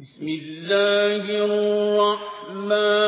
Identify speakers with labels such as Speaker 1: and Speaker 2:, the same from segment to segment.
Speaker 1: بسم الله الرحمن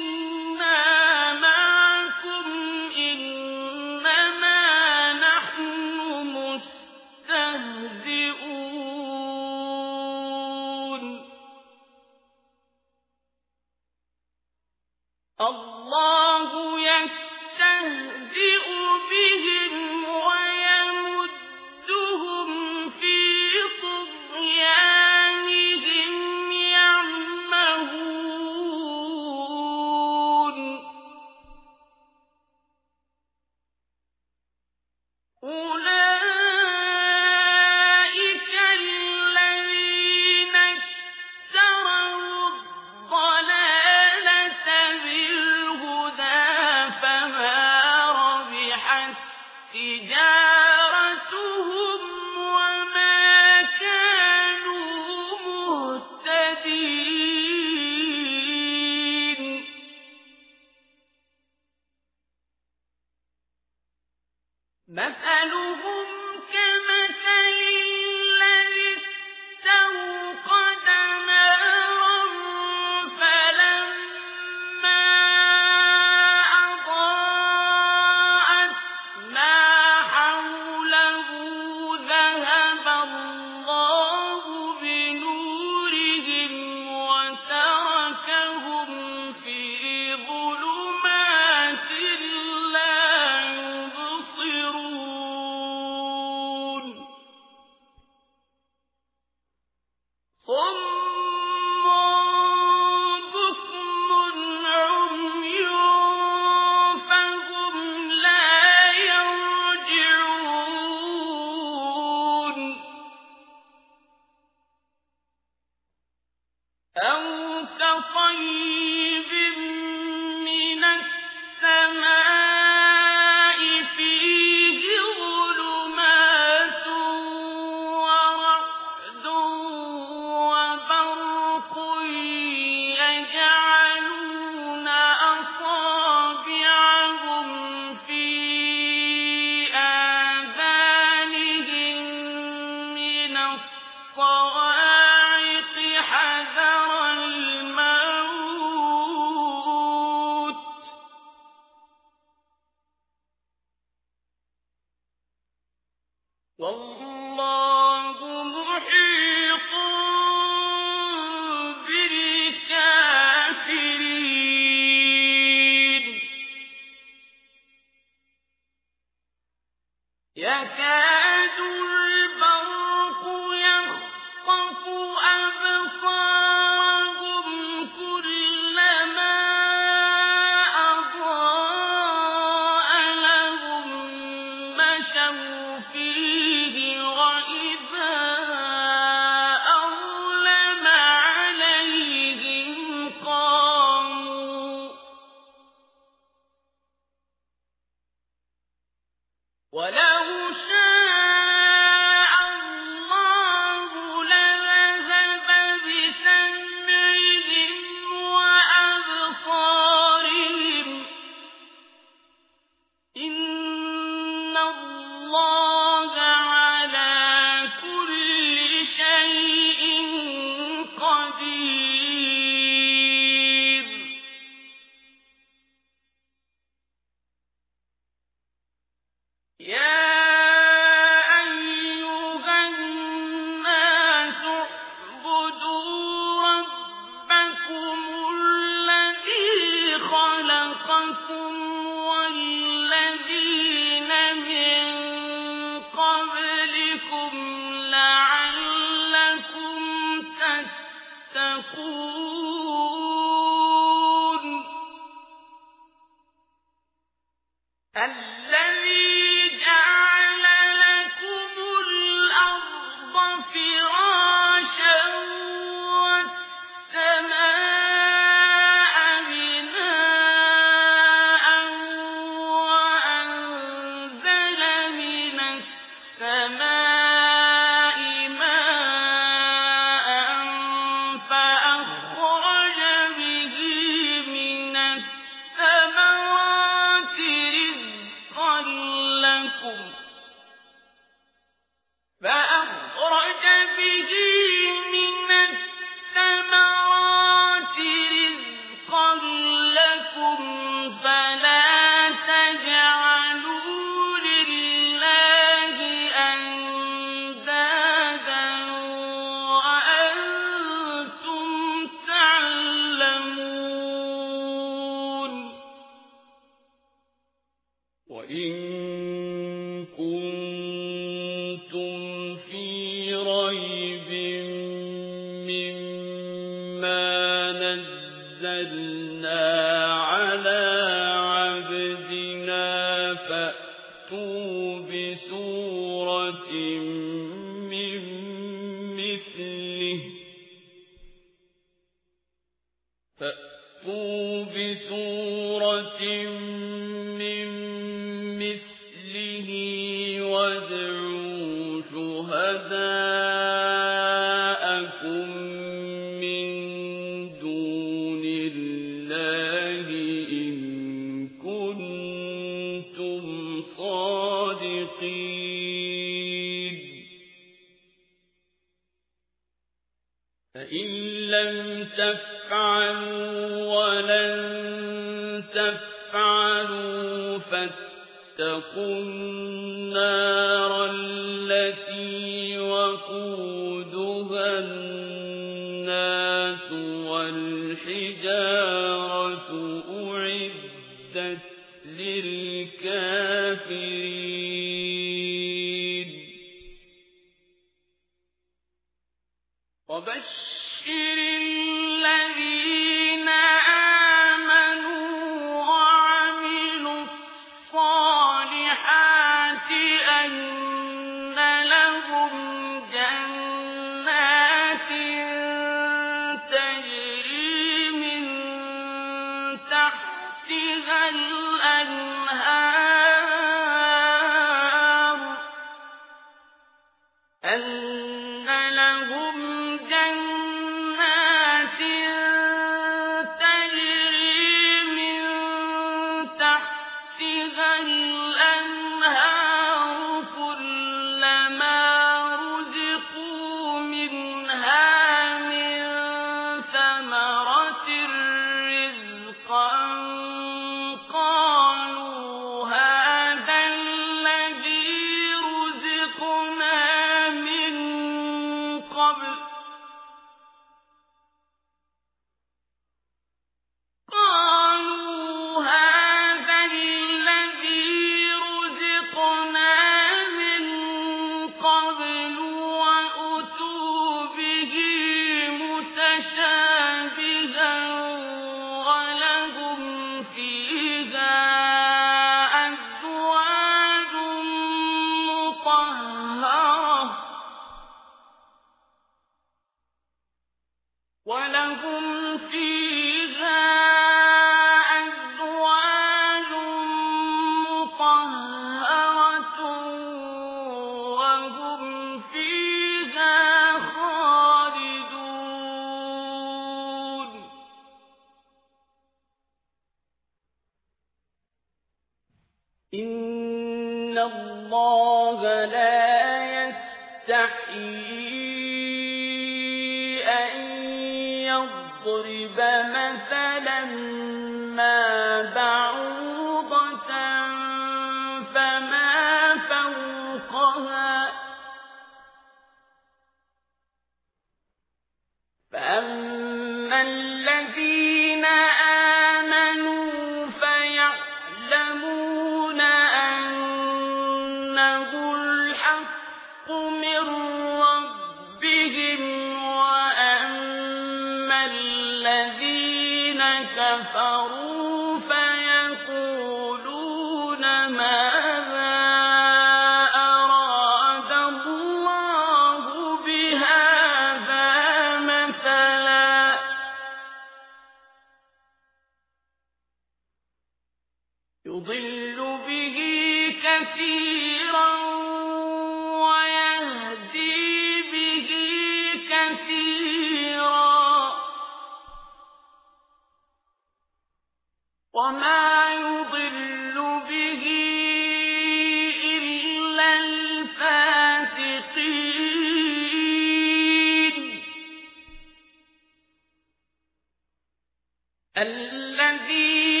Speaker 1: الَّذِينَ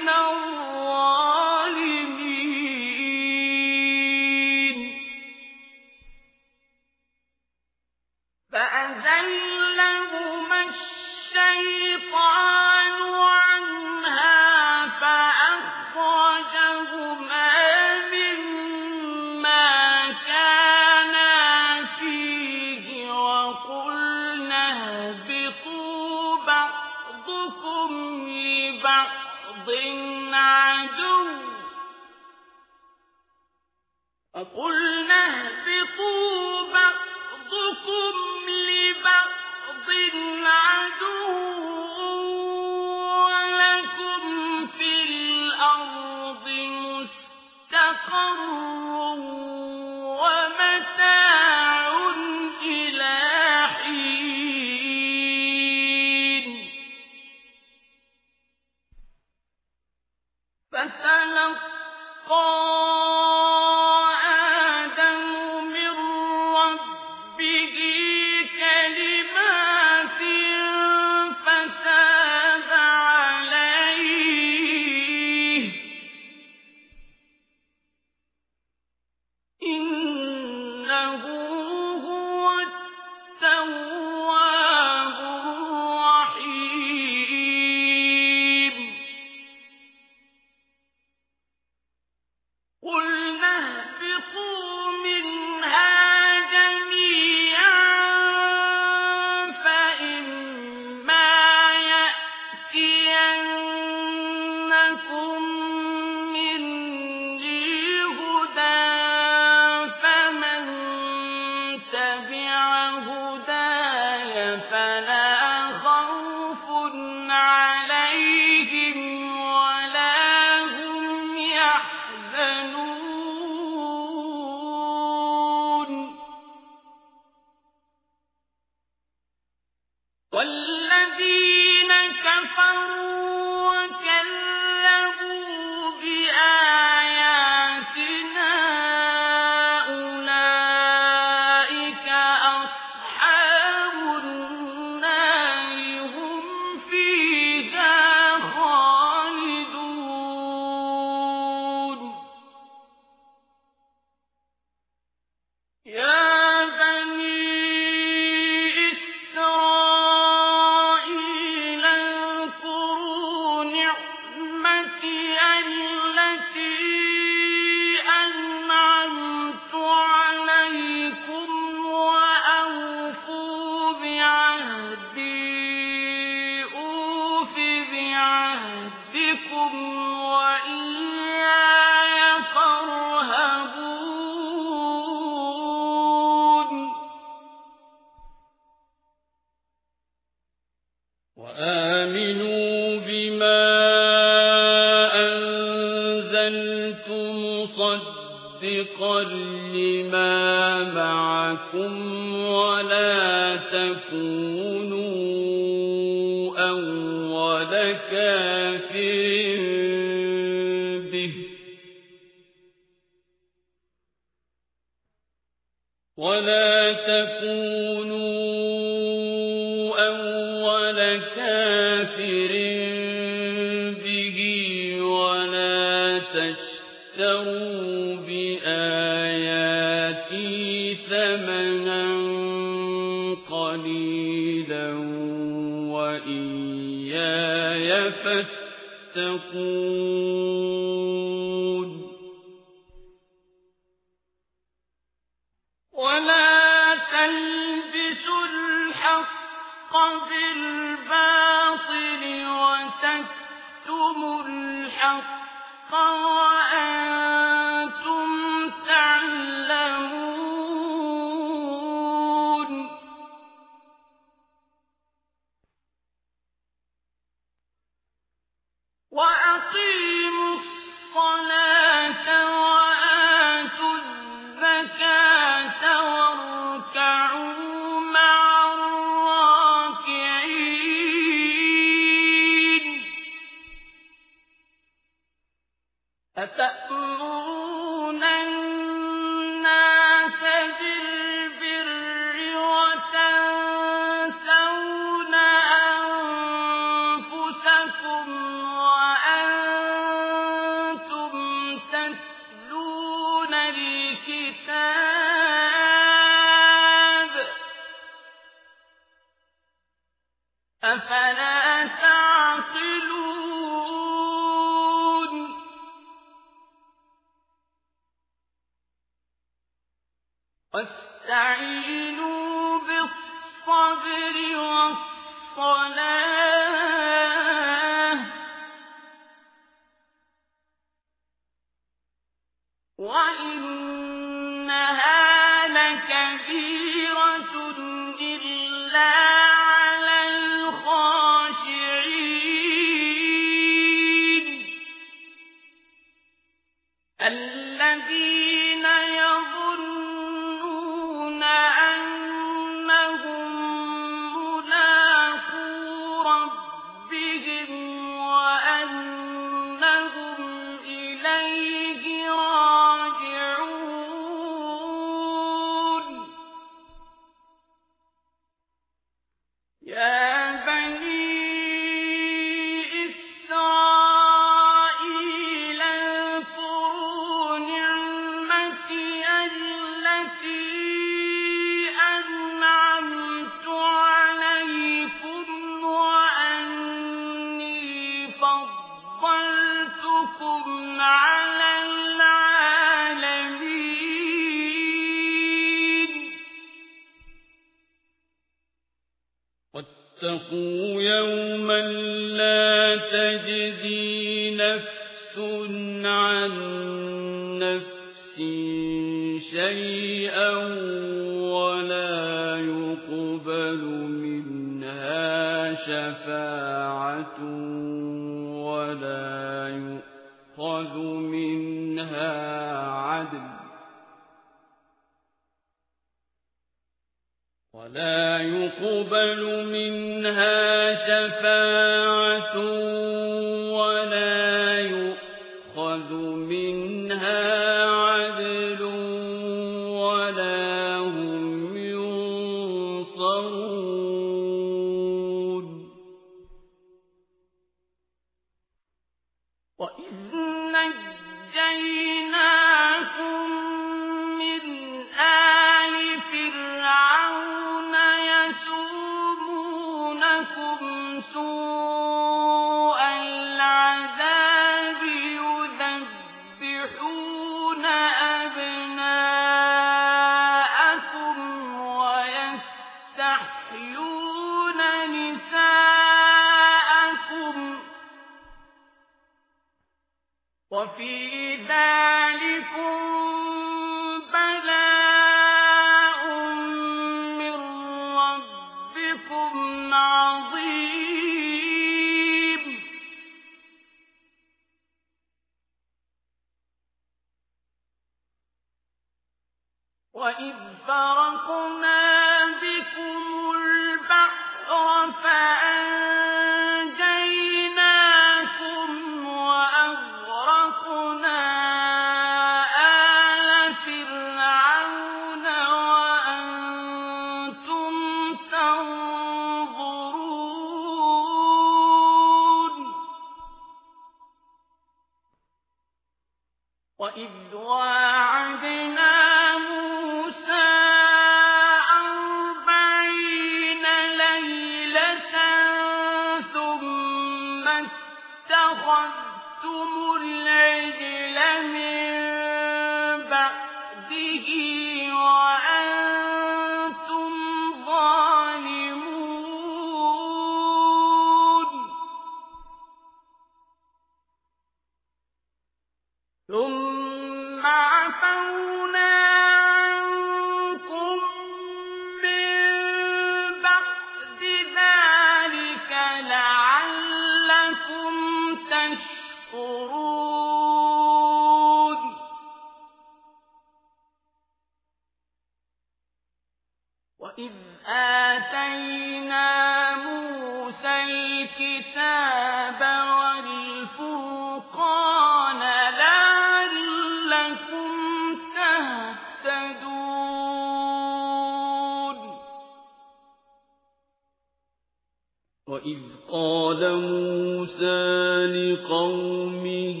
Speaker 2: وَإِذْ قَالَ مُوسَى لِقَوْمِهِ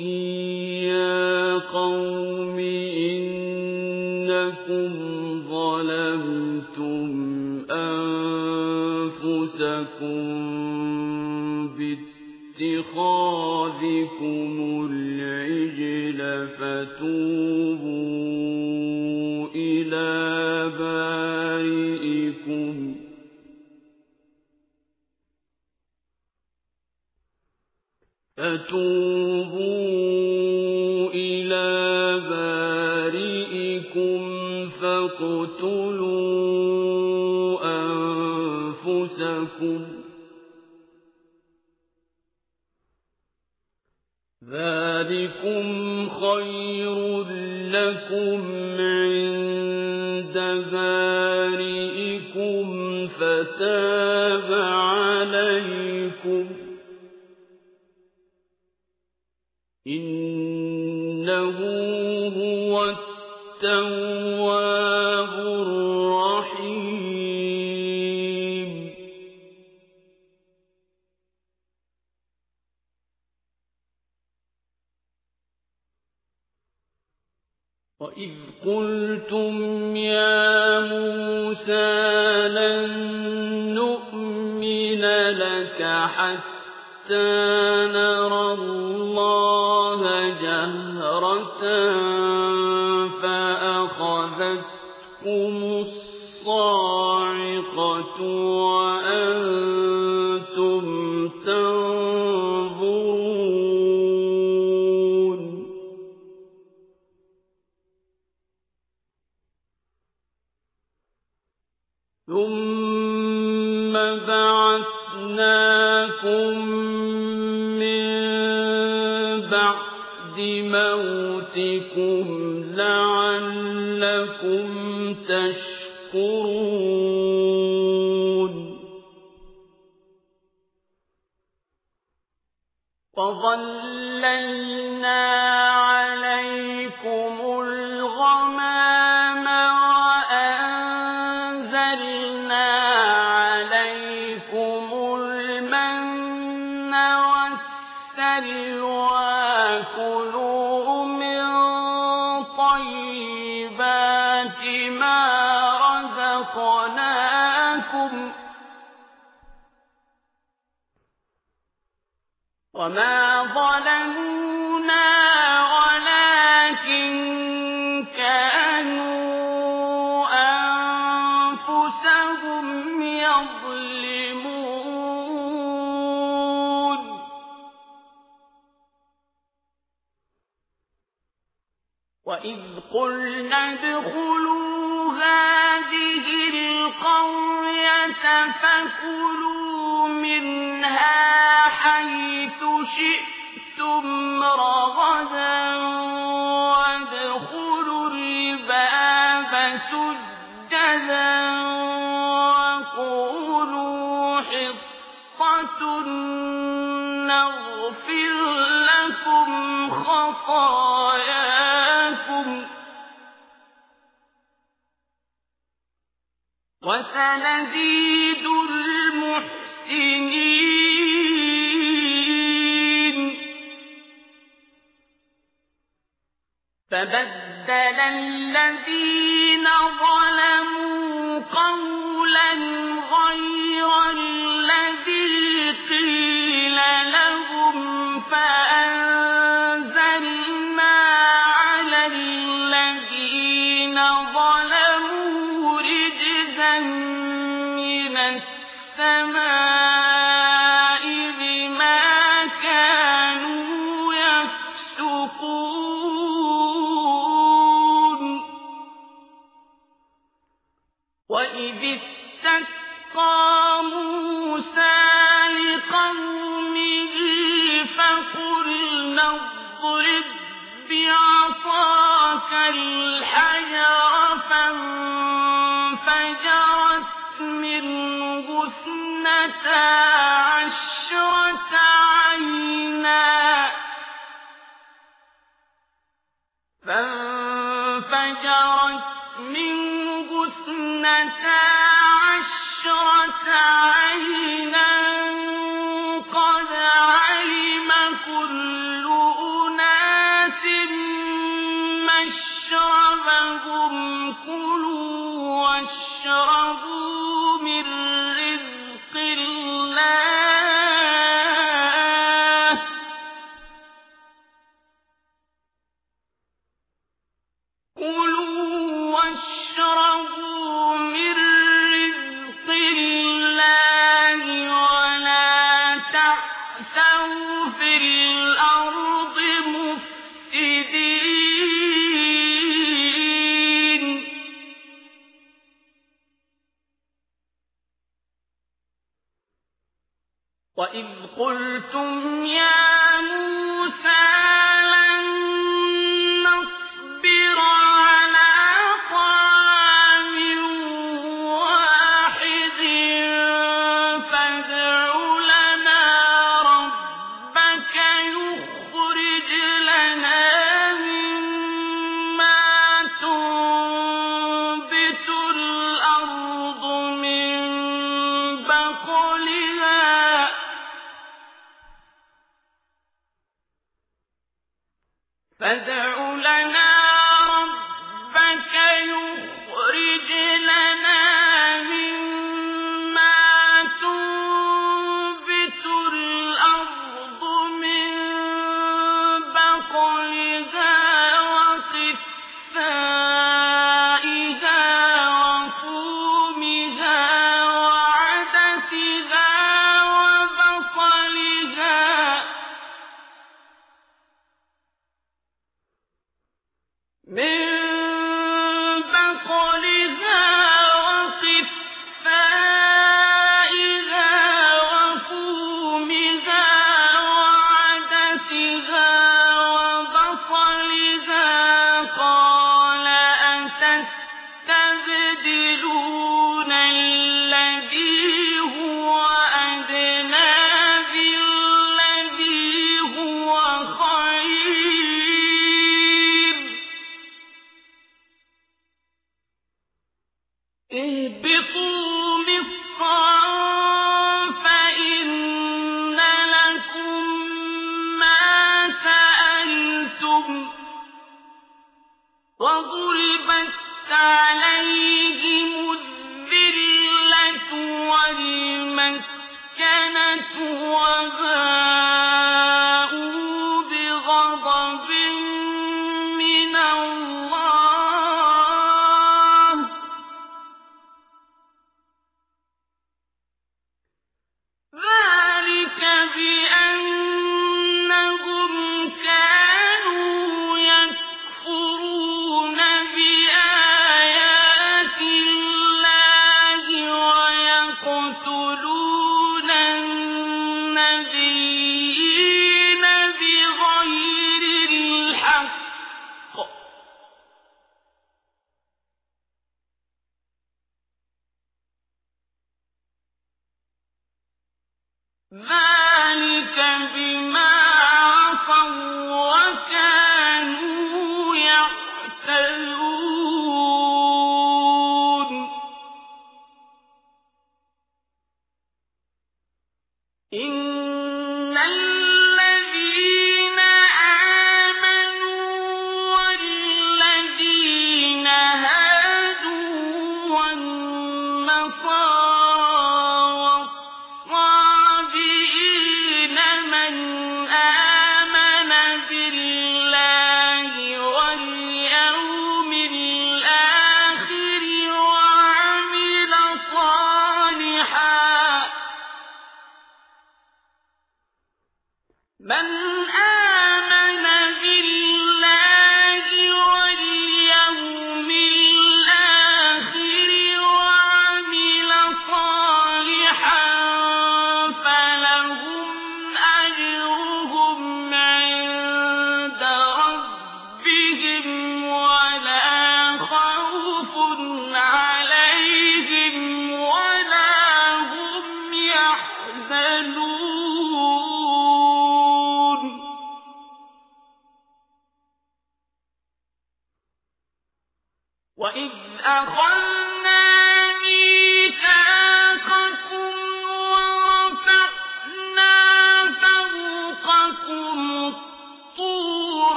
Speaker 2: يَا قَوْمِ إِنَّكُمْ ظَلَمْتُمْ أَنفُسَكُمْ بِاتِّخَاذِكُمُ الْعِجْلَ فَتُوبُوا فتوبوا إلى بارئكم فاقتلوا أنفسكم ذلكم خير لكم عند بارئكم فتاب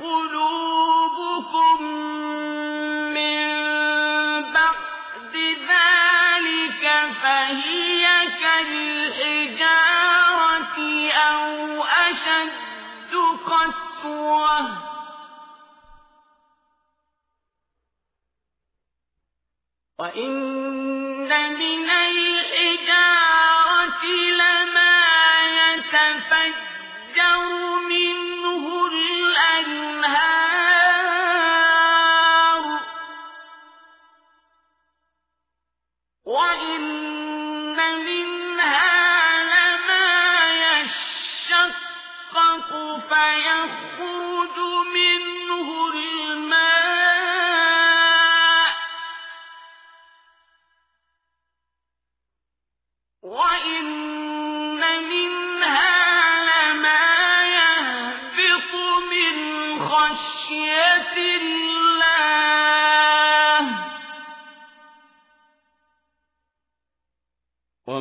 Speaker 2: قلوبكم من بعد ذلك
Speaker 1: فهي كالحجارة أو
Speaker 2: أشد قسوة وإن من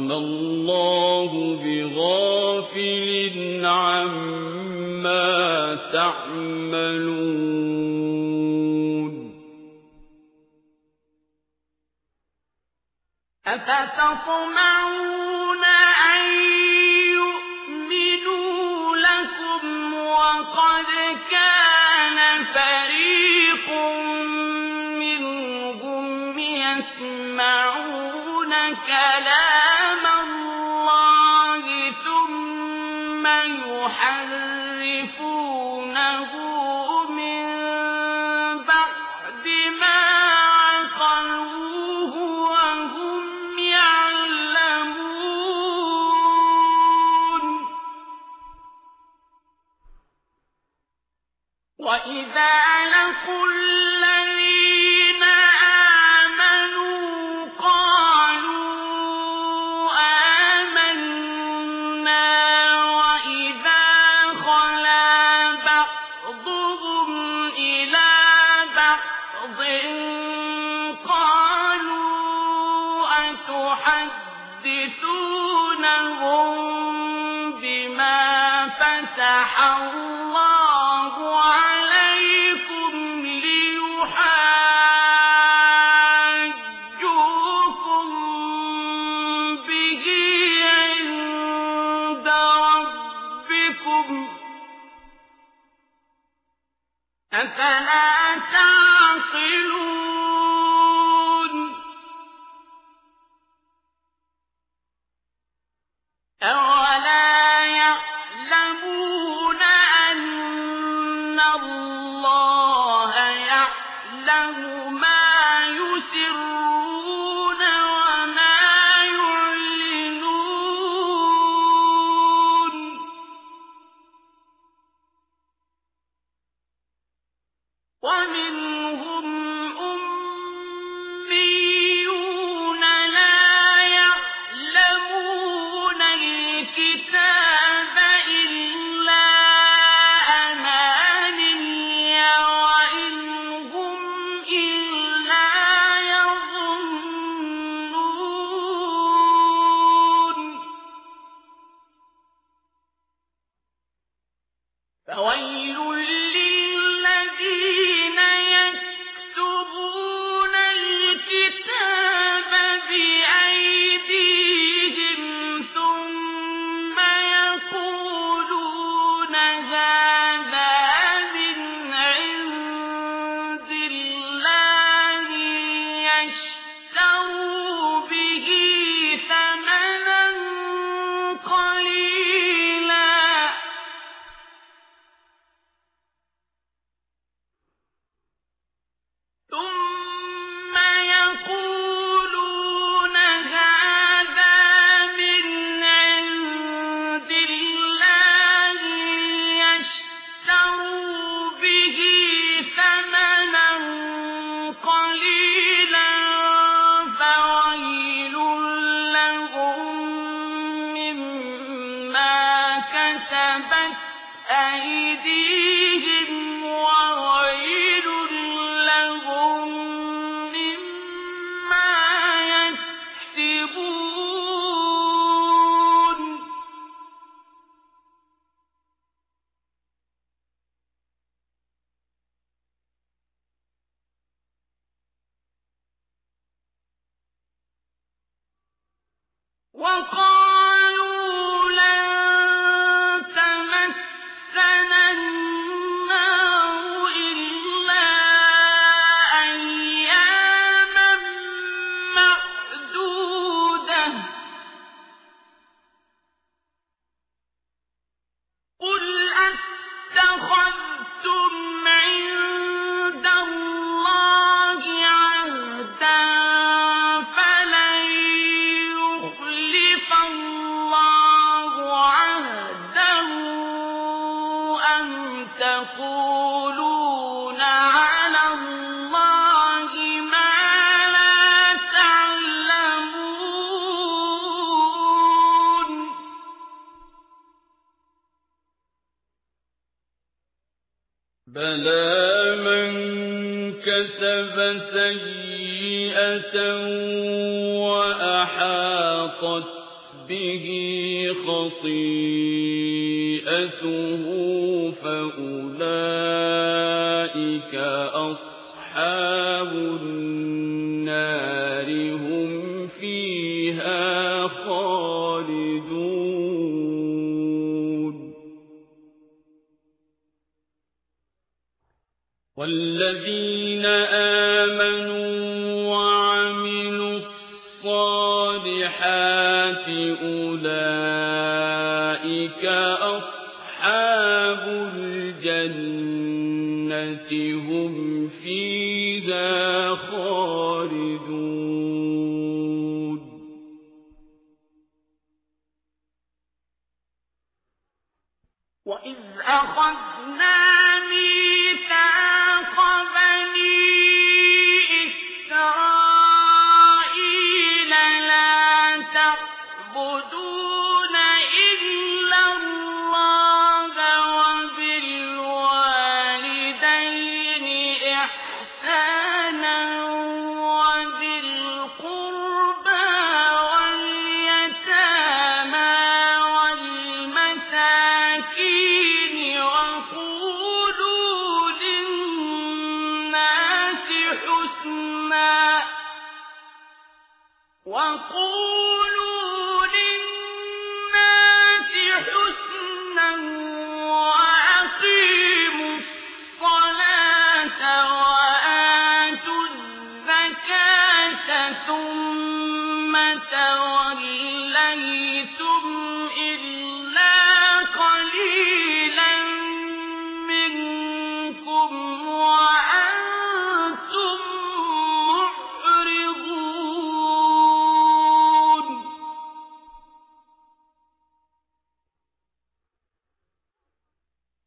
Speaker 2: وما الله بغافل عما تعملون. أفتطمعون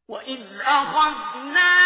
Speaker 2: وإذ أخذنا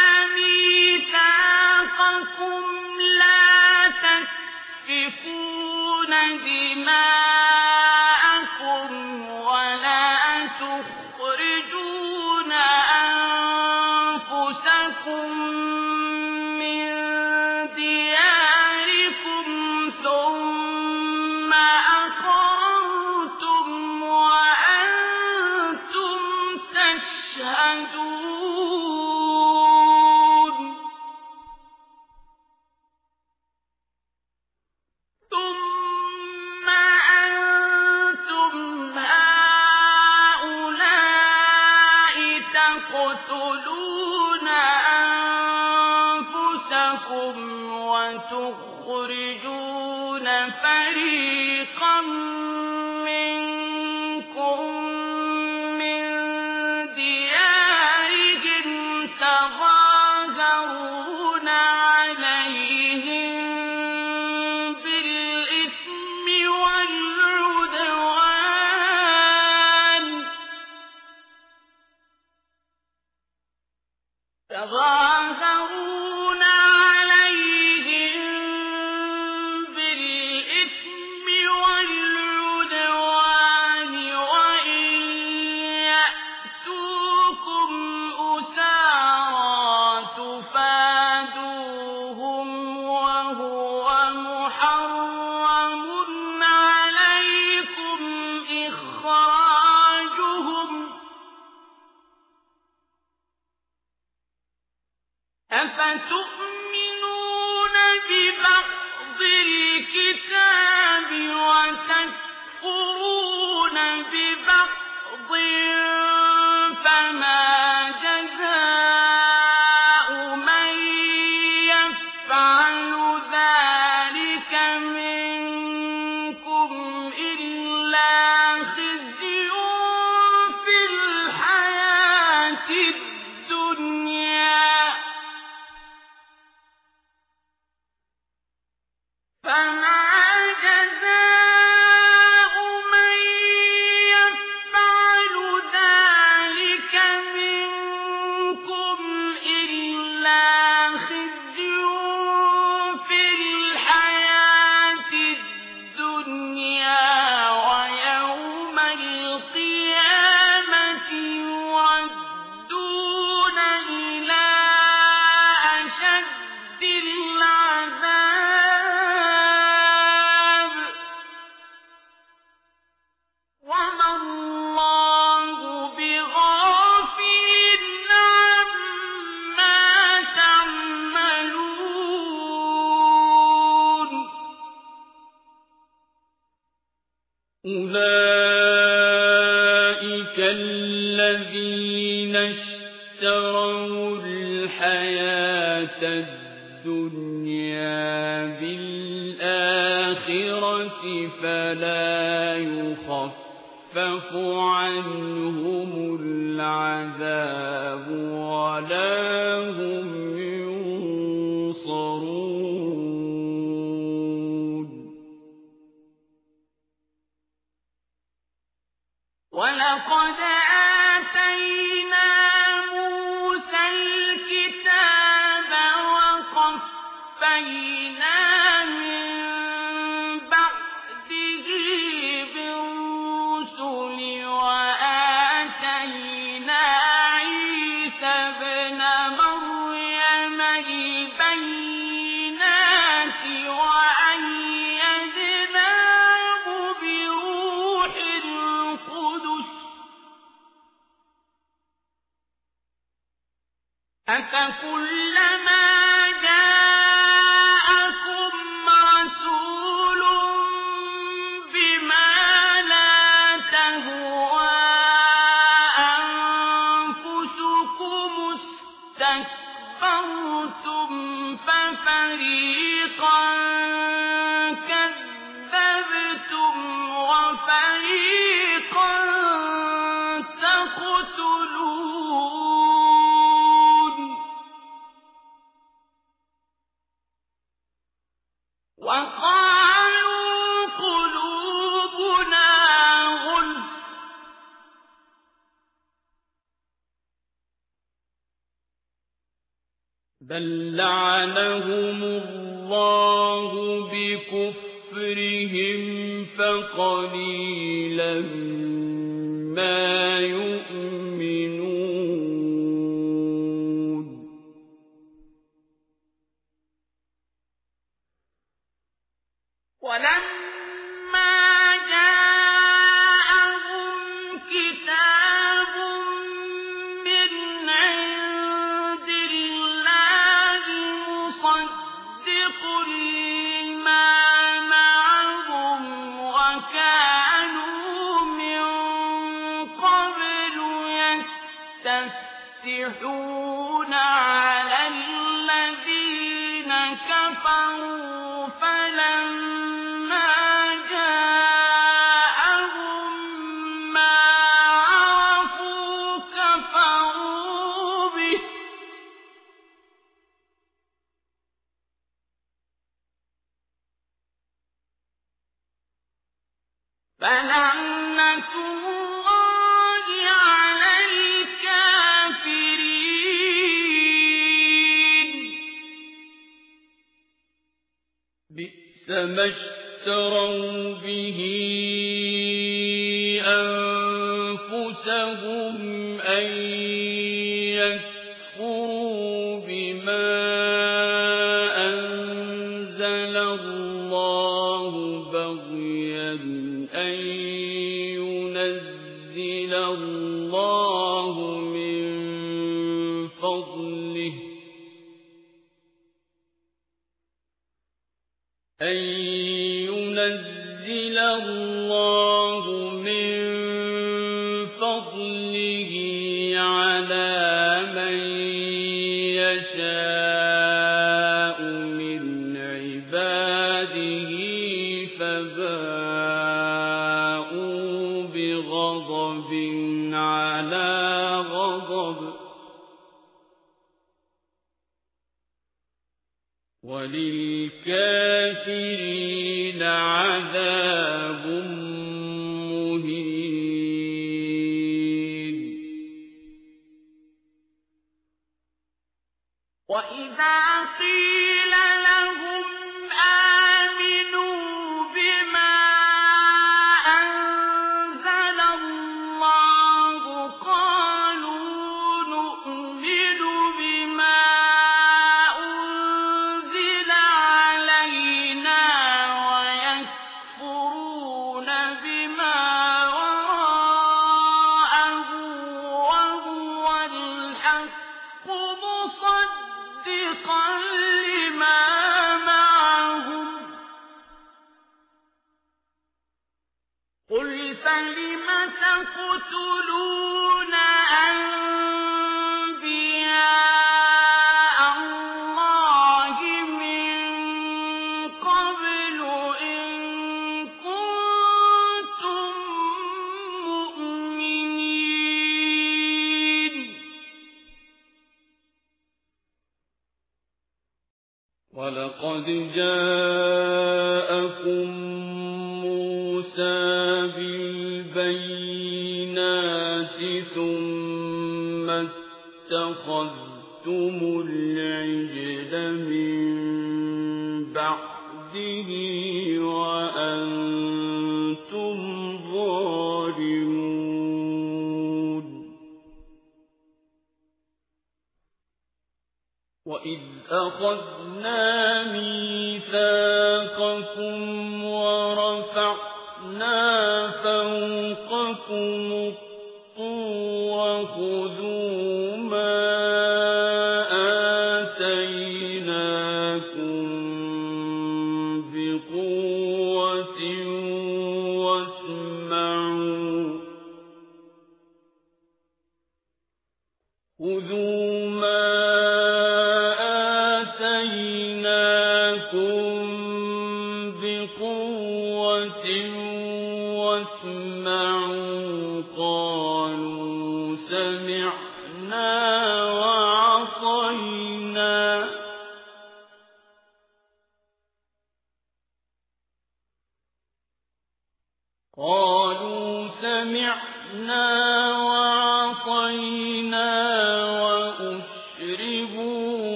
Speaker 2: قل
Speaker 1: فلم تقتلون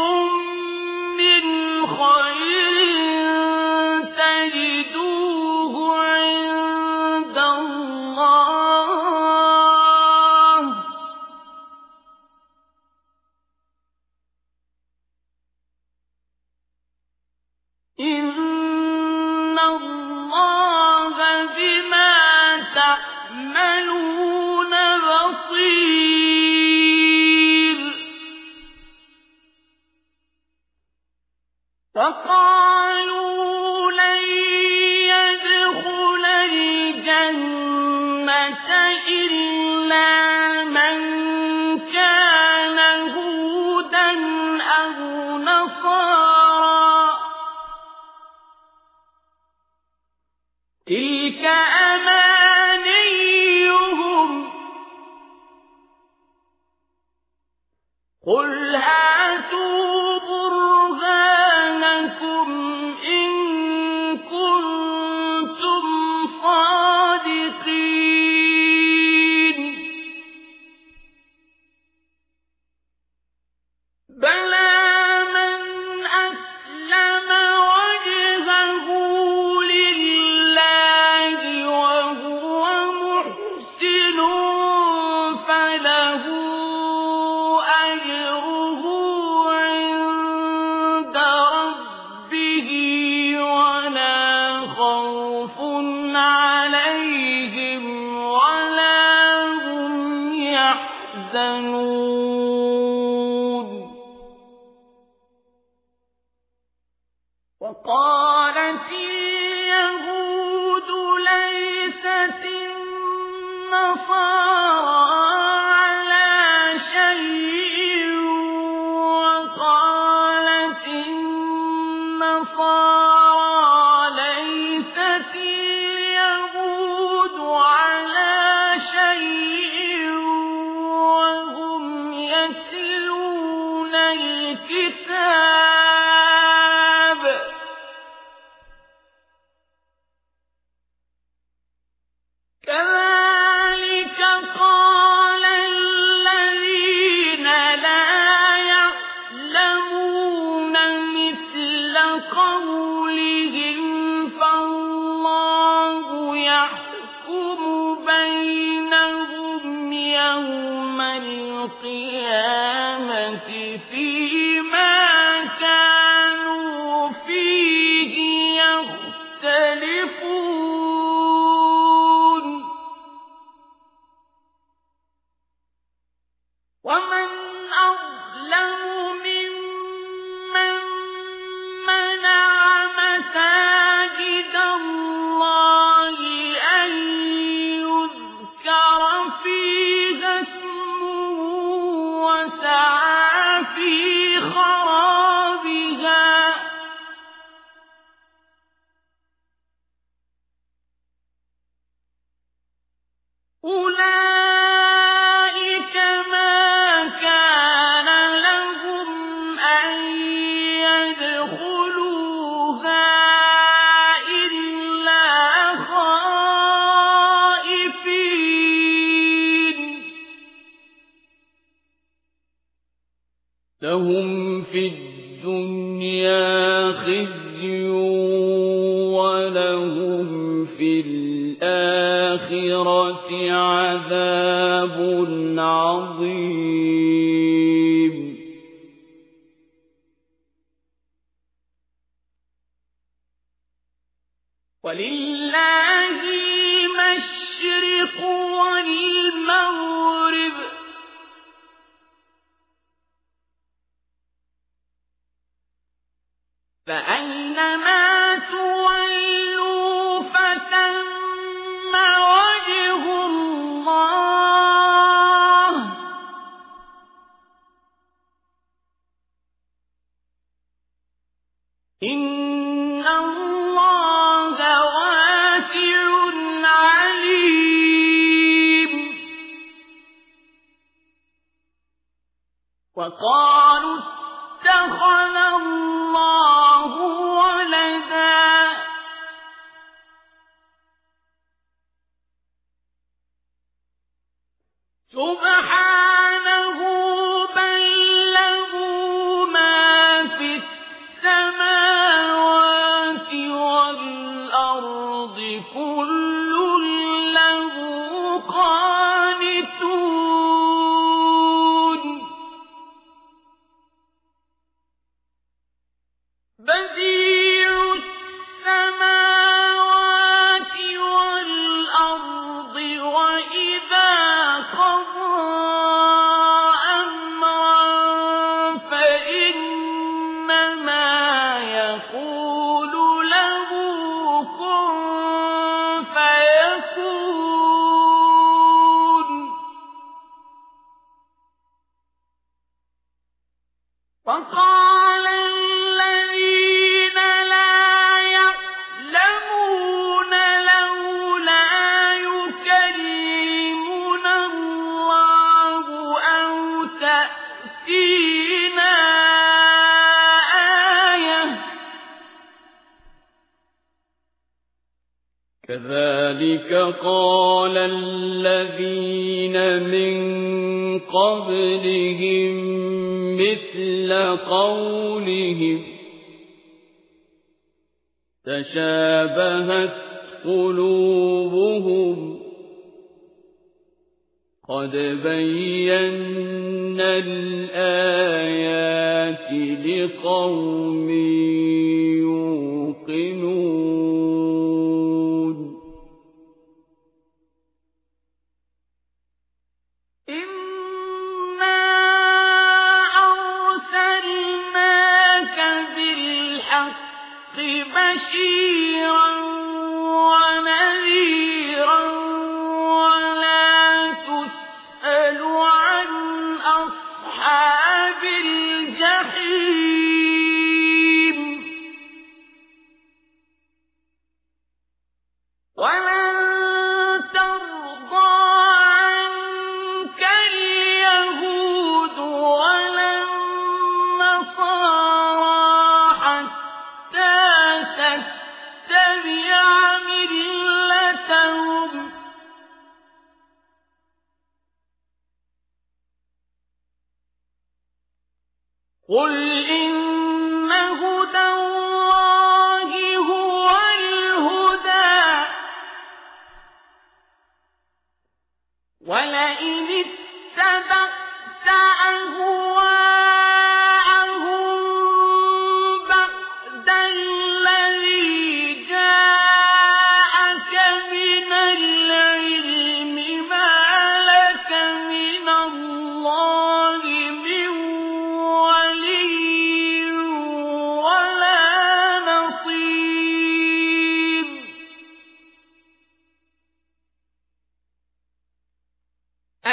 Speaker 1: لِأَنفُسِكُم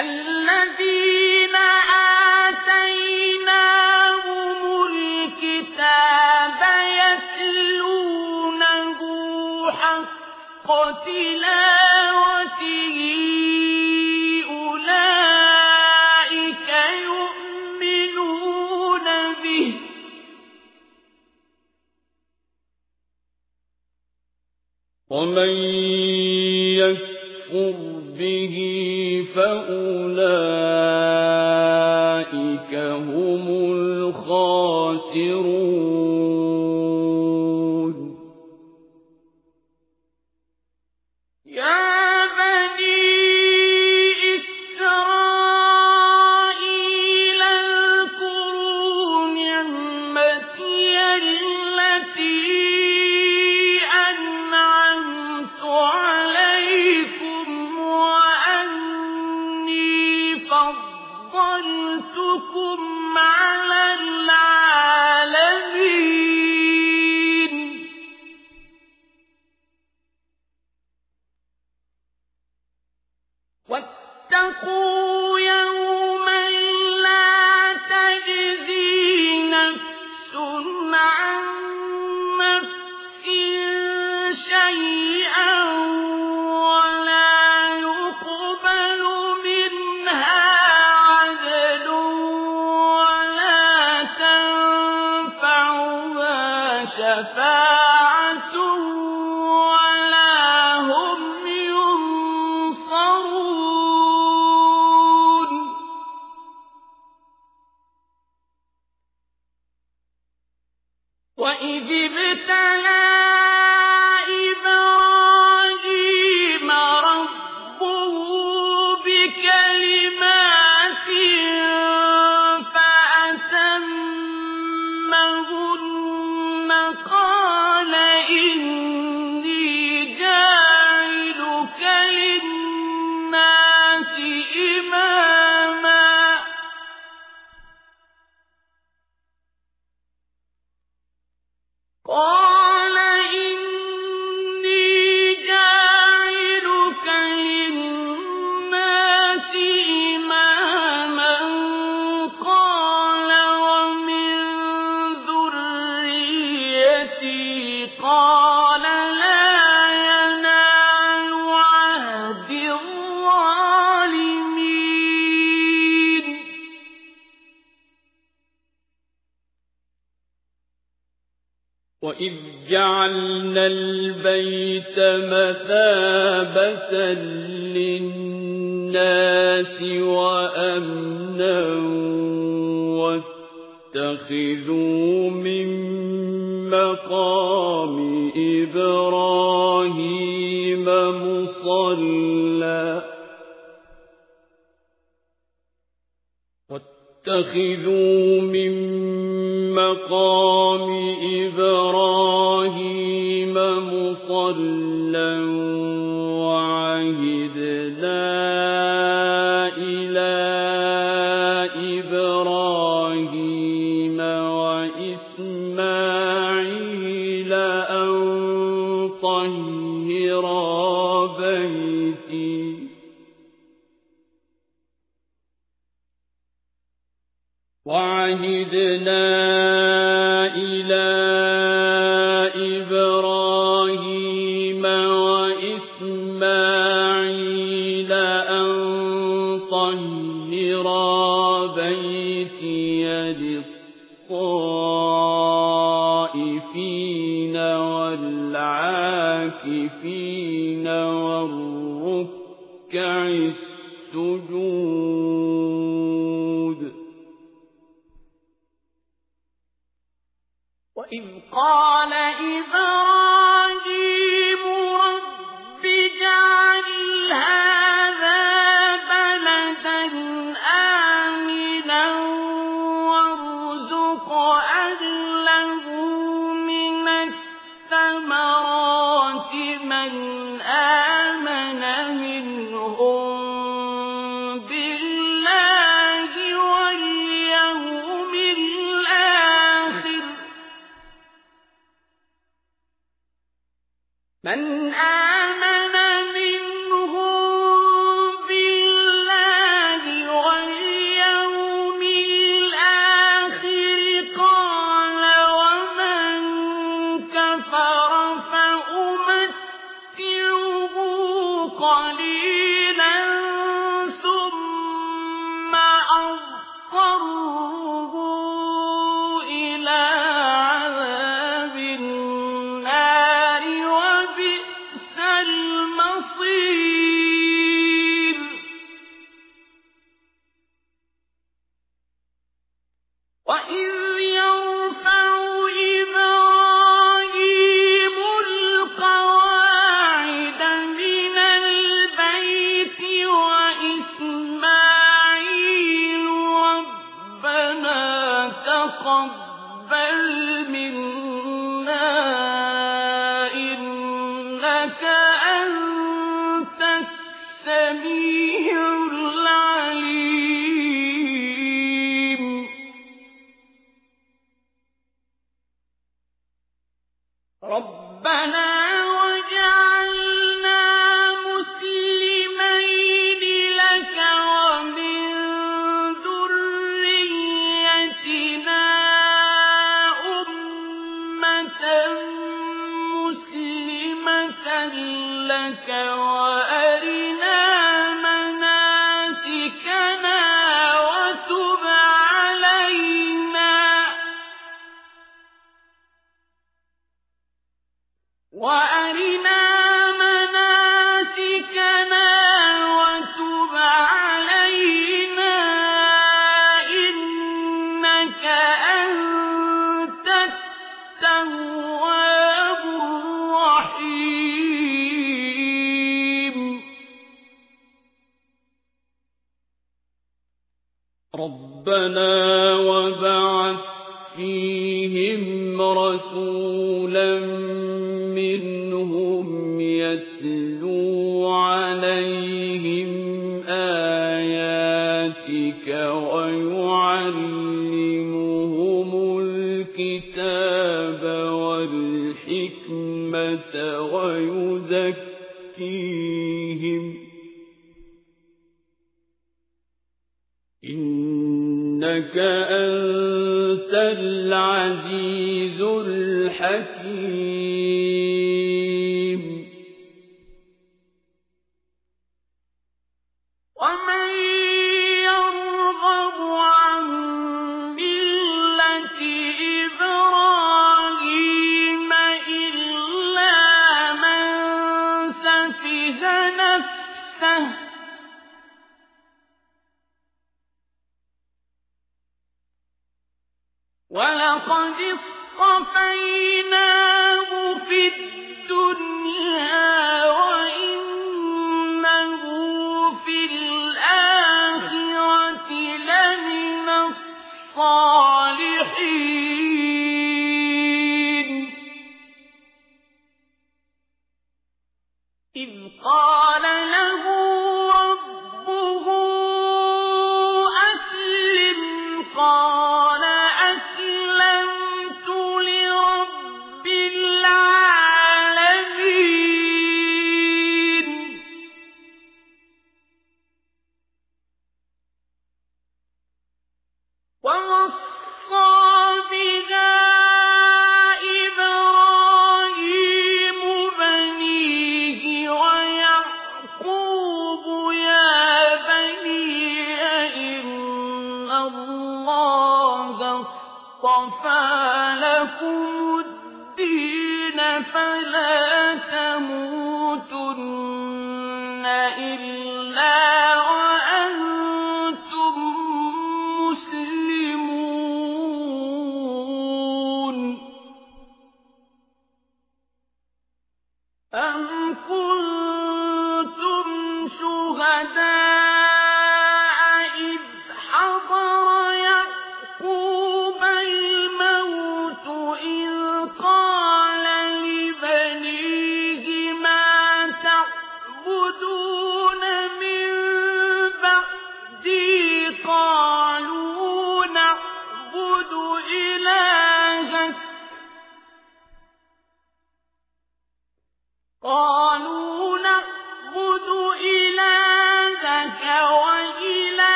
Speaker 1: الذين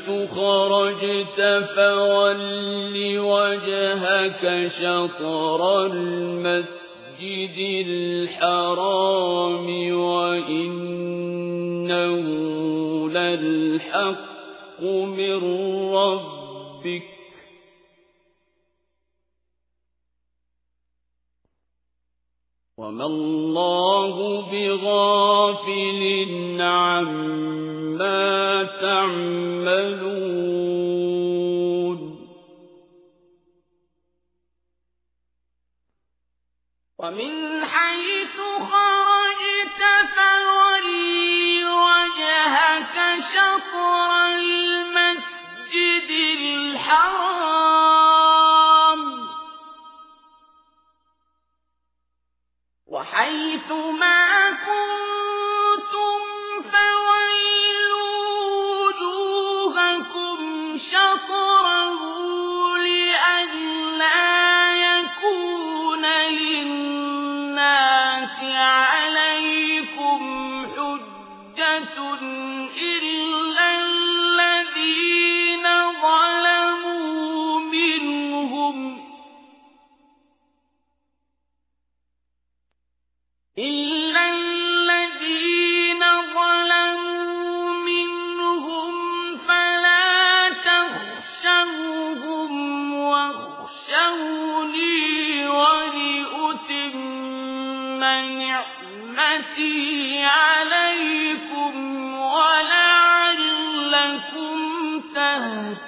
Speaker 1: حيث خرجت فول وجهك شطر المسجد الحرام وإنه للحق من ربك وما الله بغافل عما تعملون ومن حيث خرجت فولي وجهك شطر المسجد الحرام حيث ما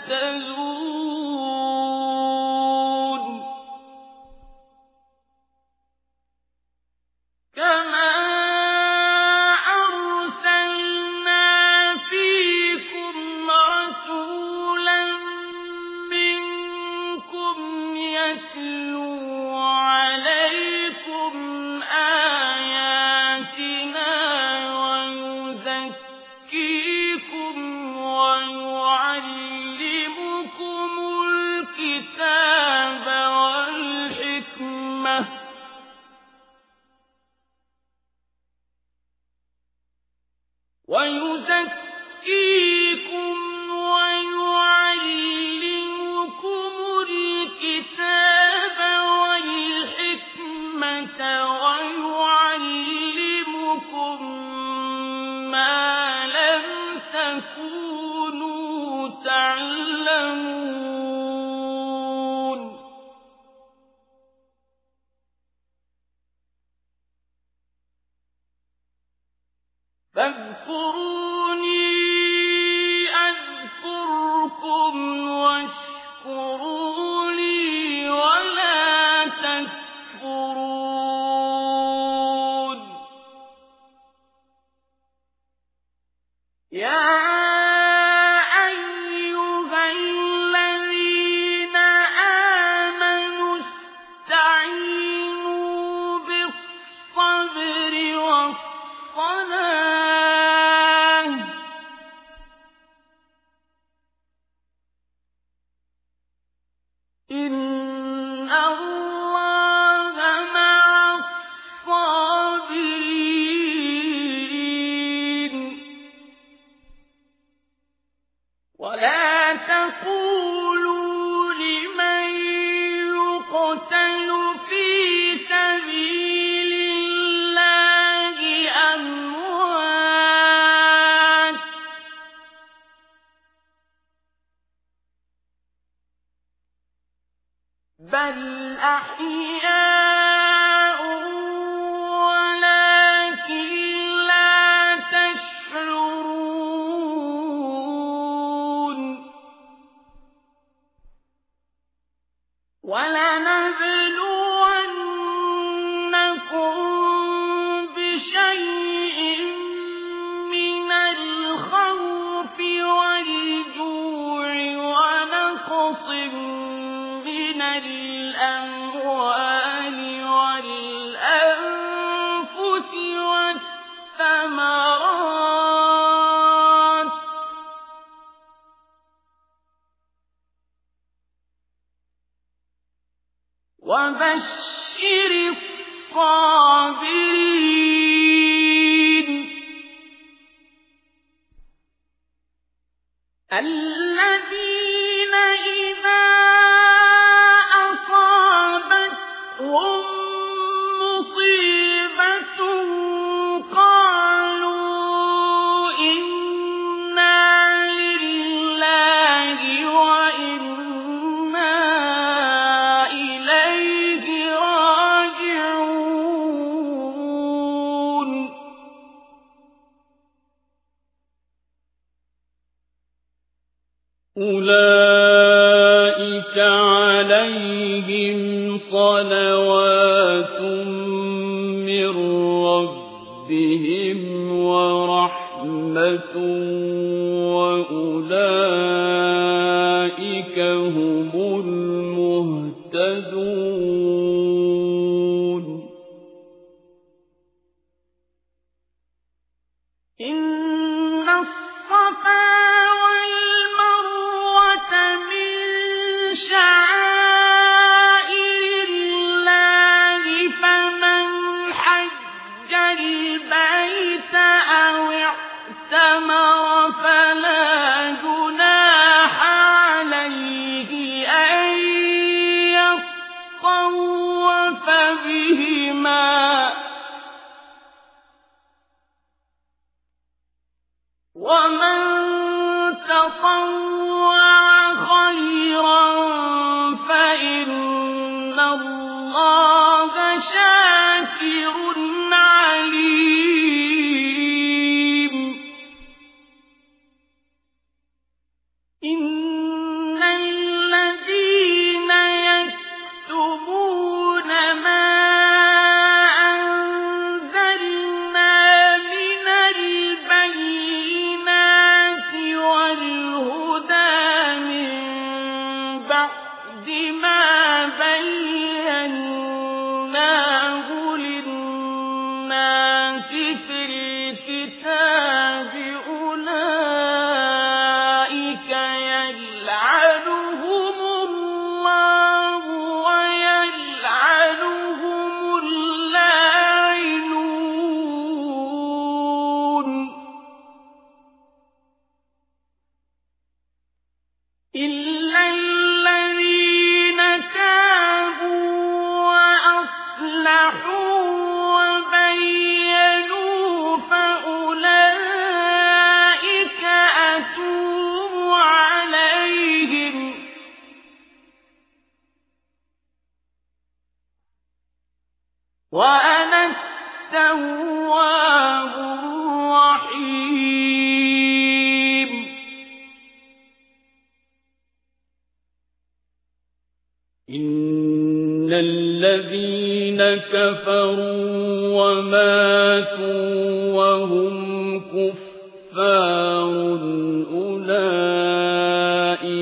Speaker 1: تَهْتَدُونَ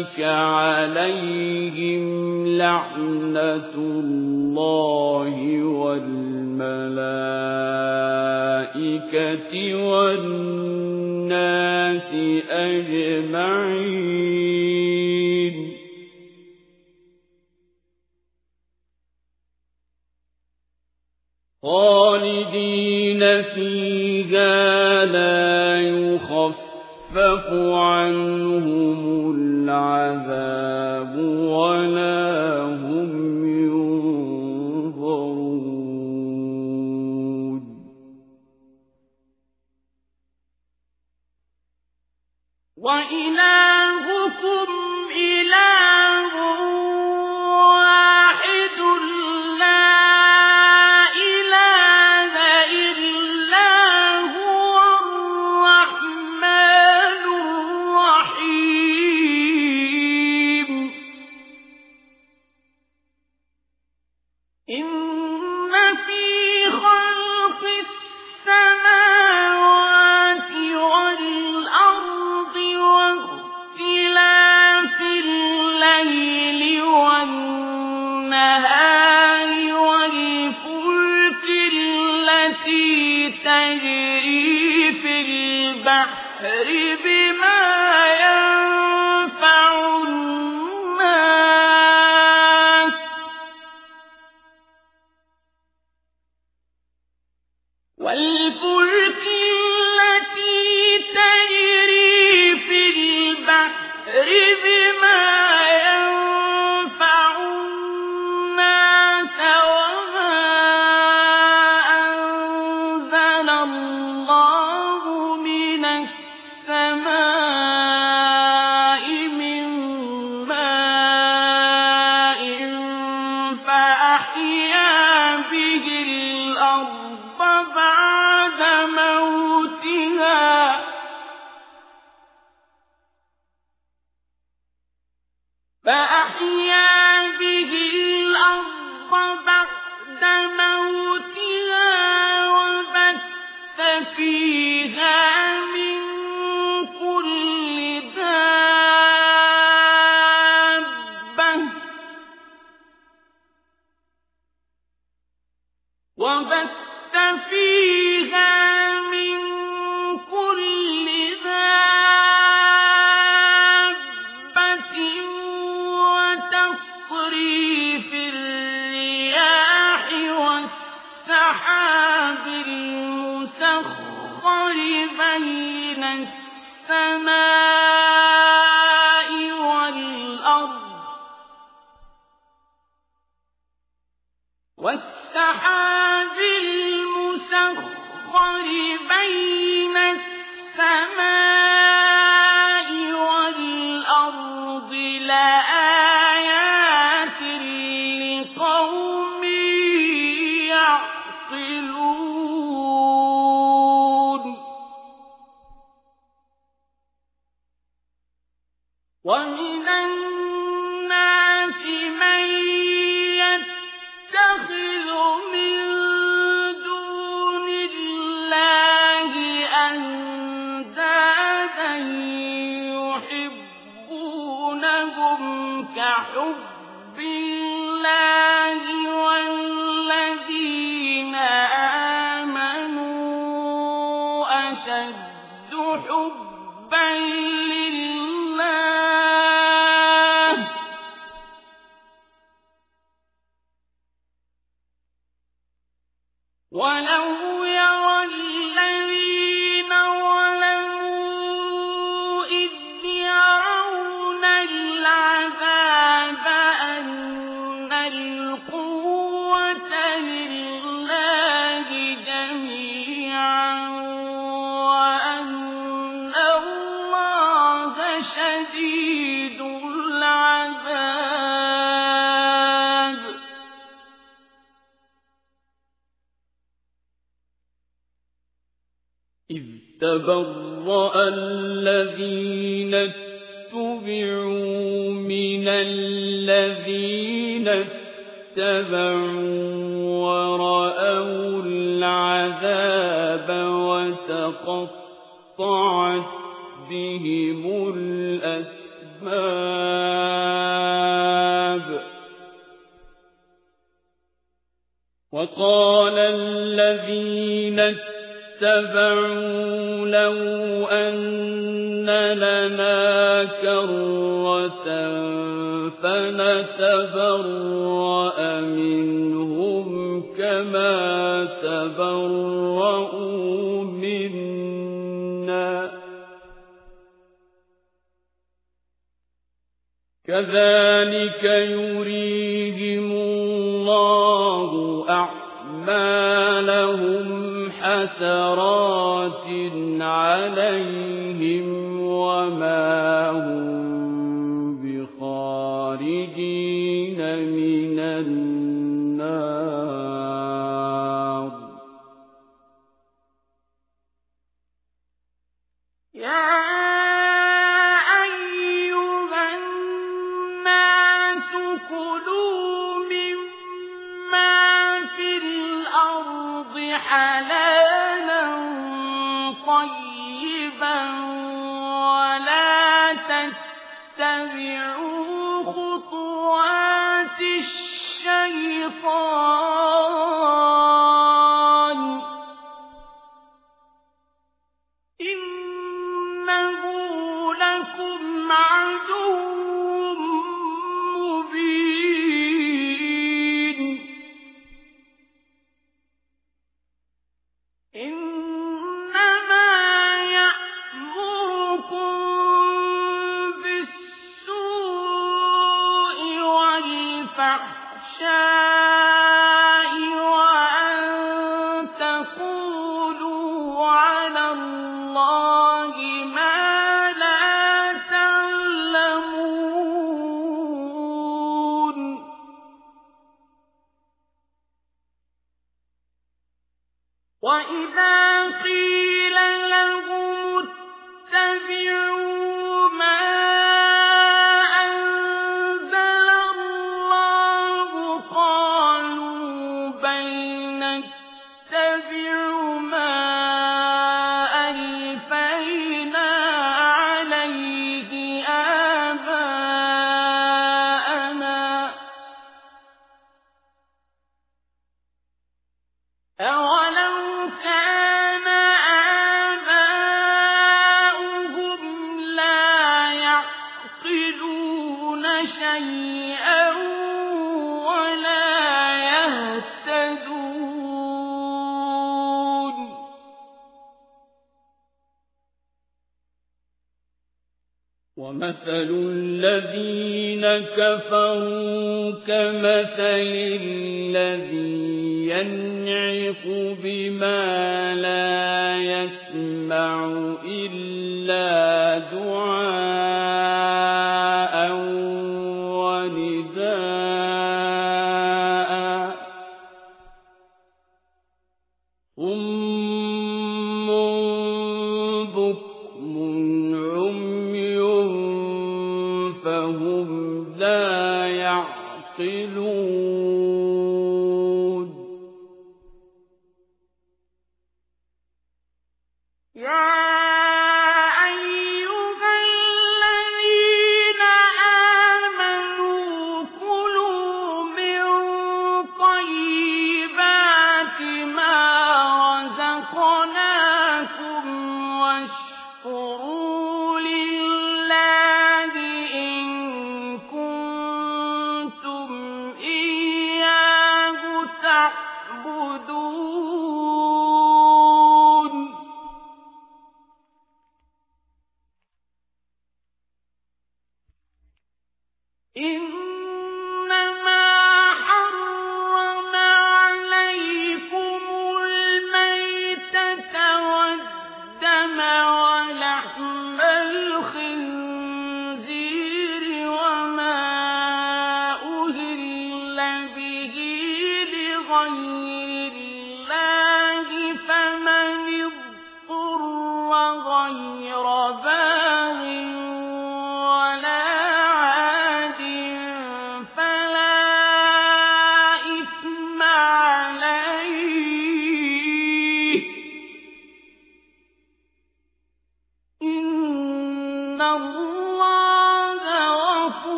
Speaker 2: أولئك عليهم لعنة الله والملائكة والناس أجمعين خالدين فيها لا يخفف عنهم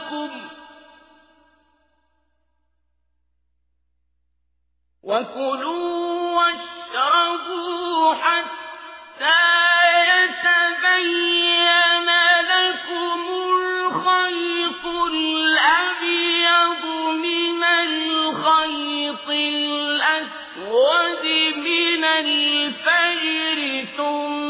Speaker 2: معكم وكلوا واشربوا حتى يتبين لكم الخيط الأبيض من الخيط الأسود من الفجر ثم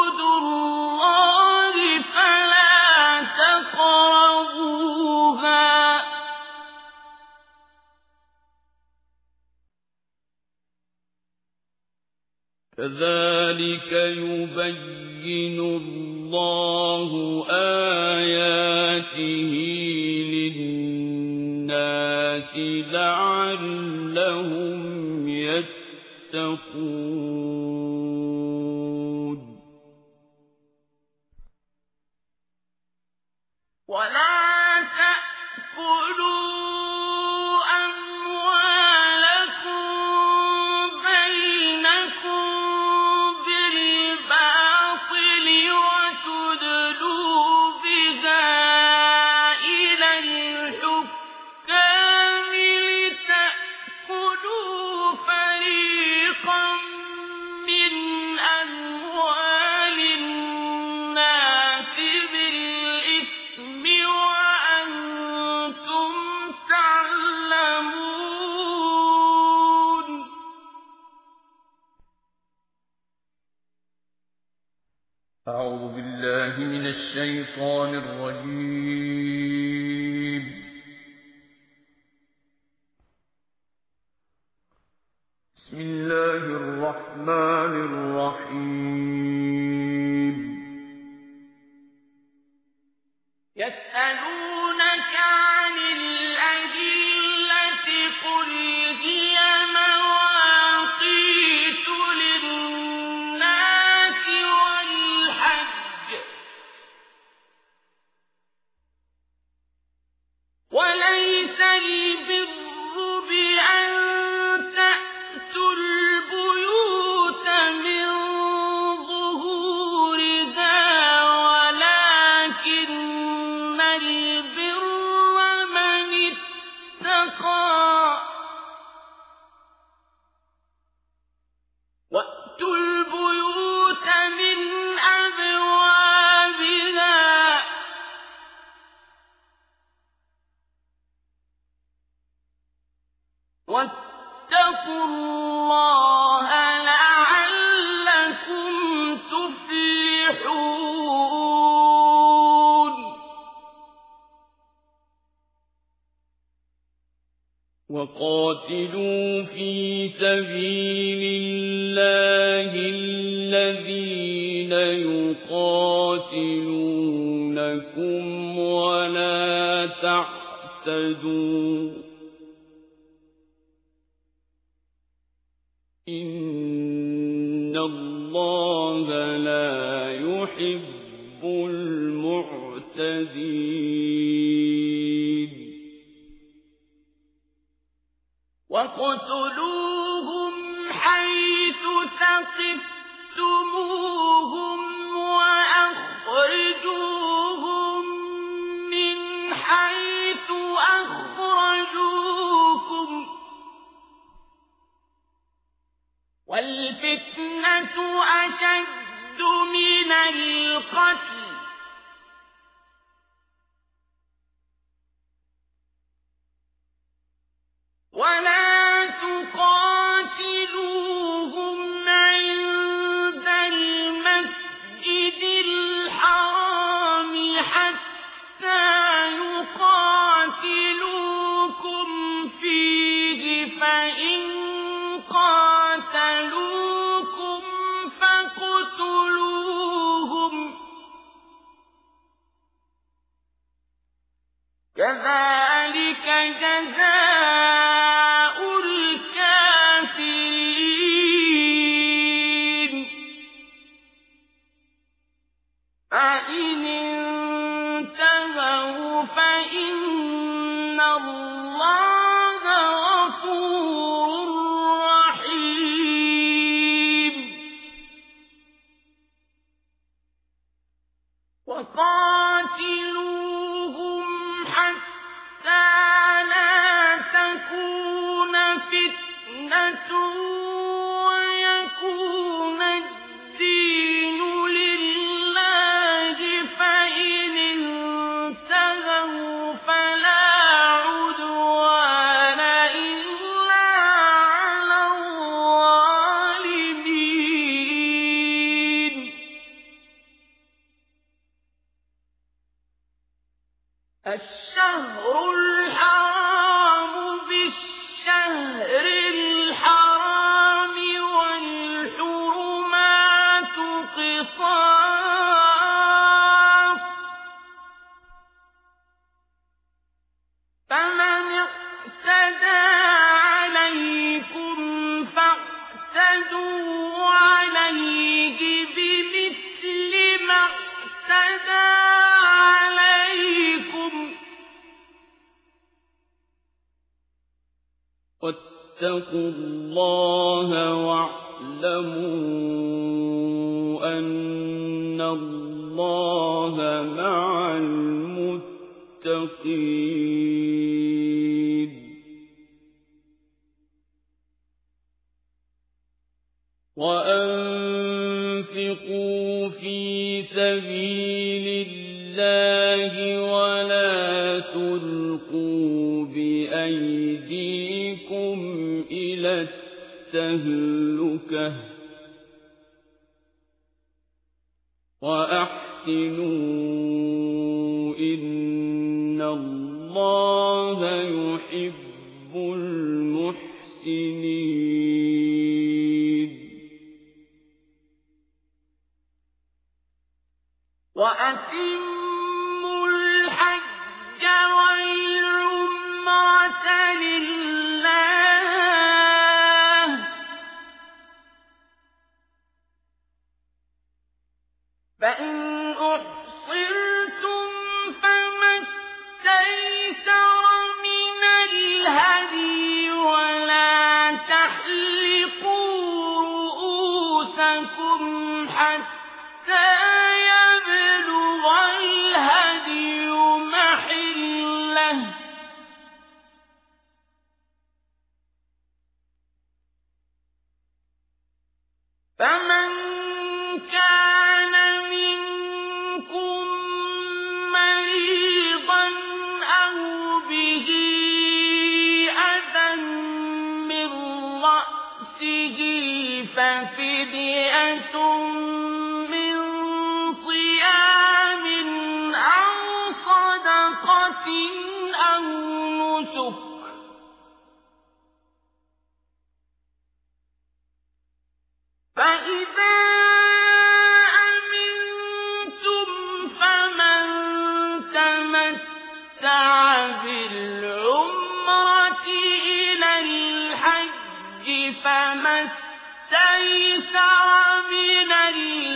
Speaker 1: كذلك يبين الله آياته للناس لعلهم يتقون. الشيطان الرجيم.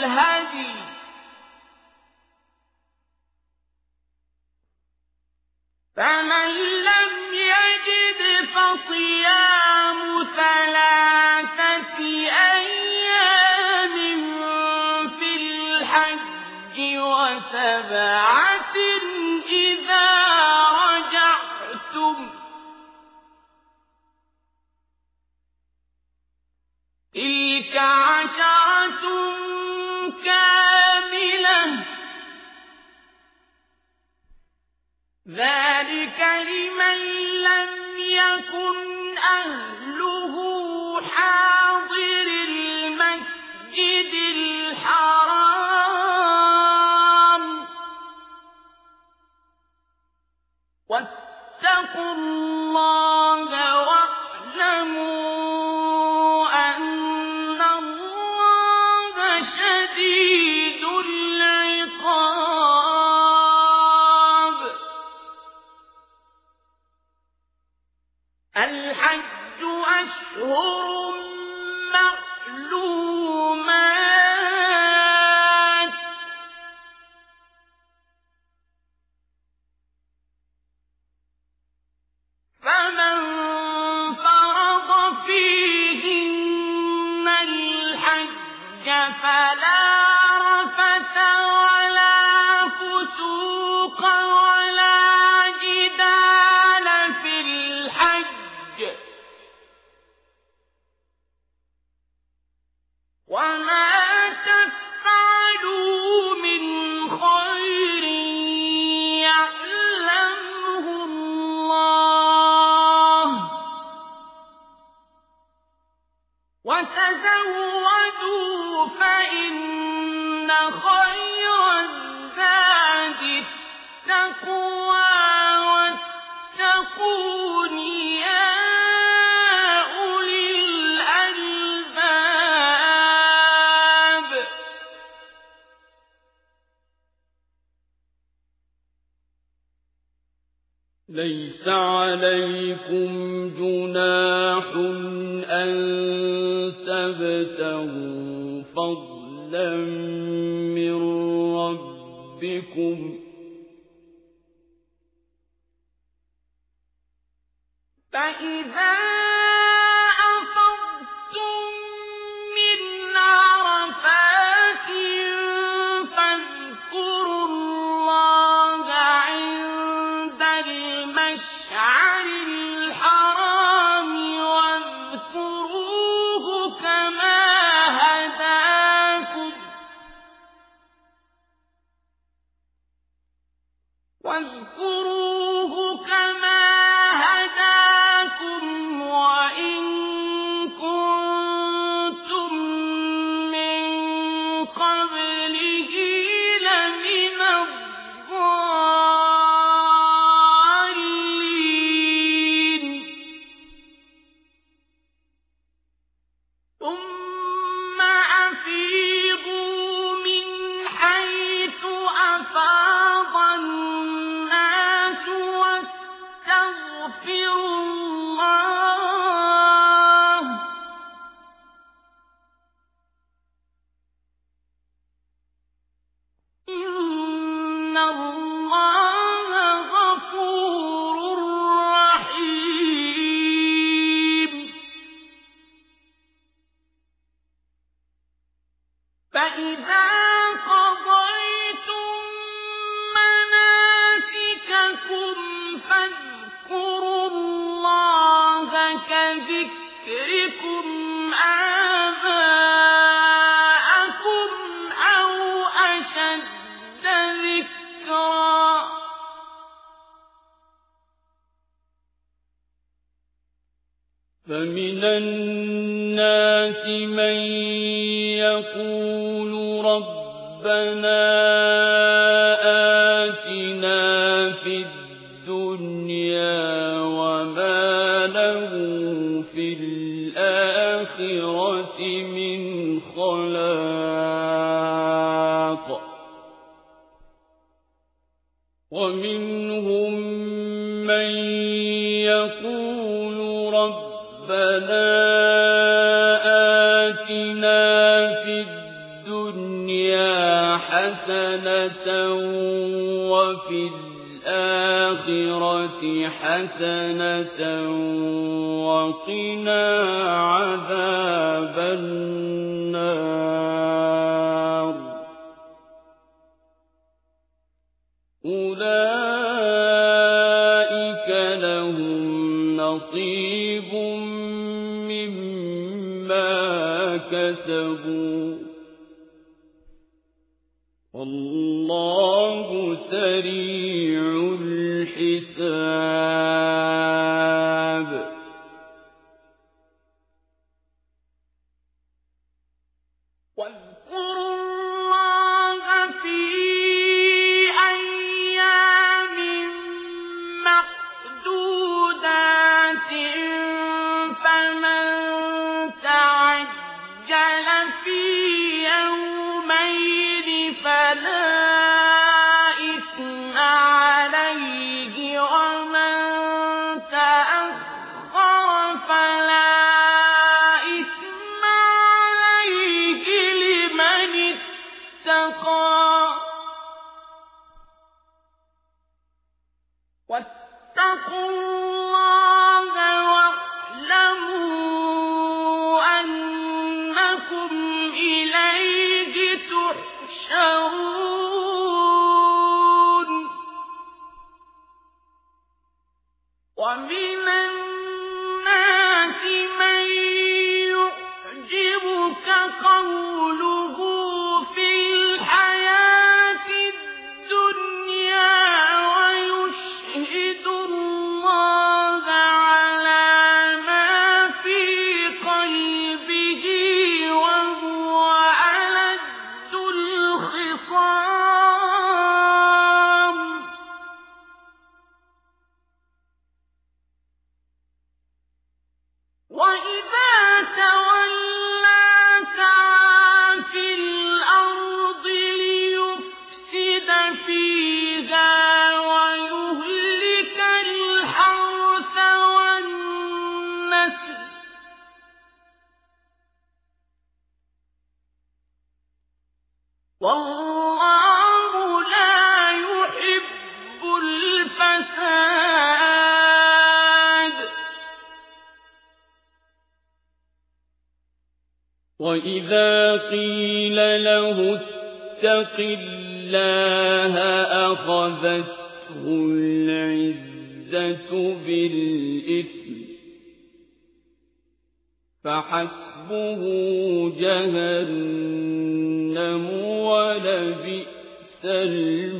Speaker 2: الهدي فمن لم يجد فصيام ثلاثة أيام في الحج وسبعة إذا رجعتم. تلك عشرة ذلك لمن Oh. وإذا
Speaker 1: قيل له اتق الله أخذته العزة بالإثم فحسبه جهنم ولبئس المصير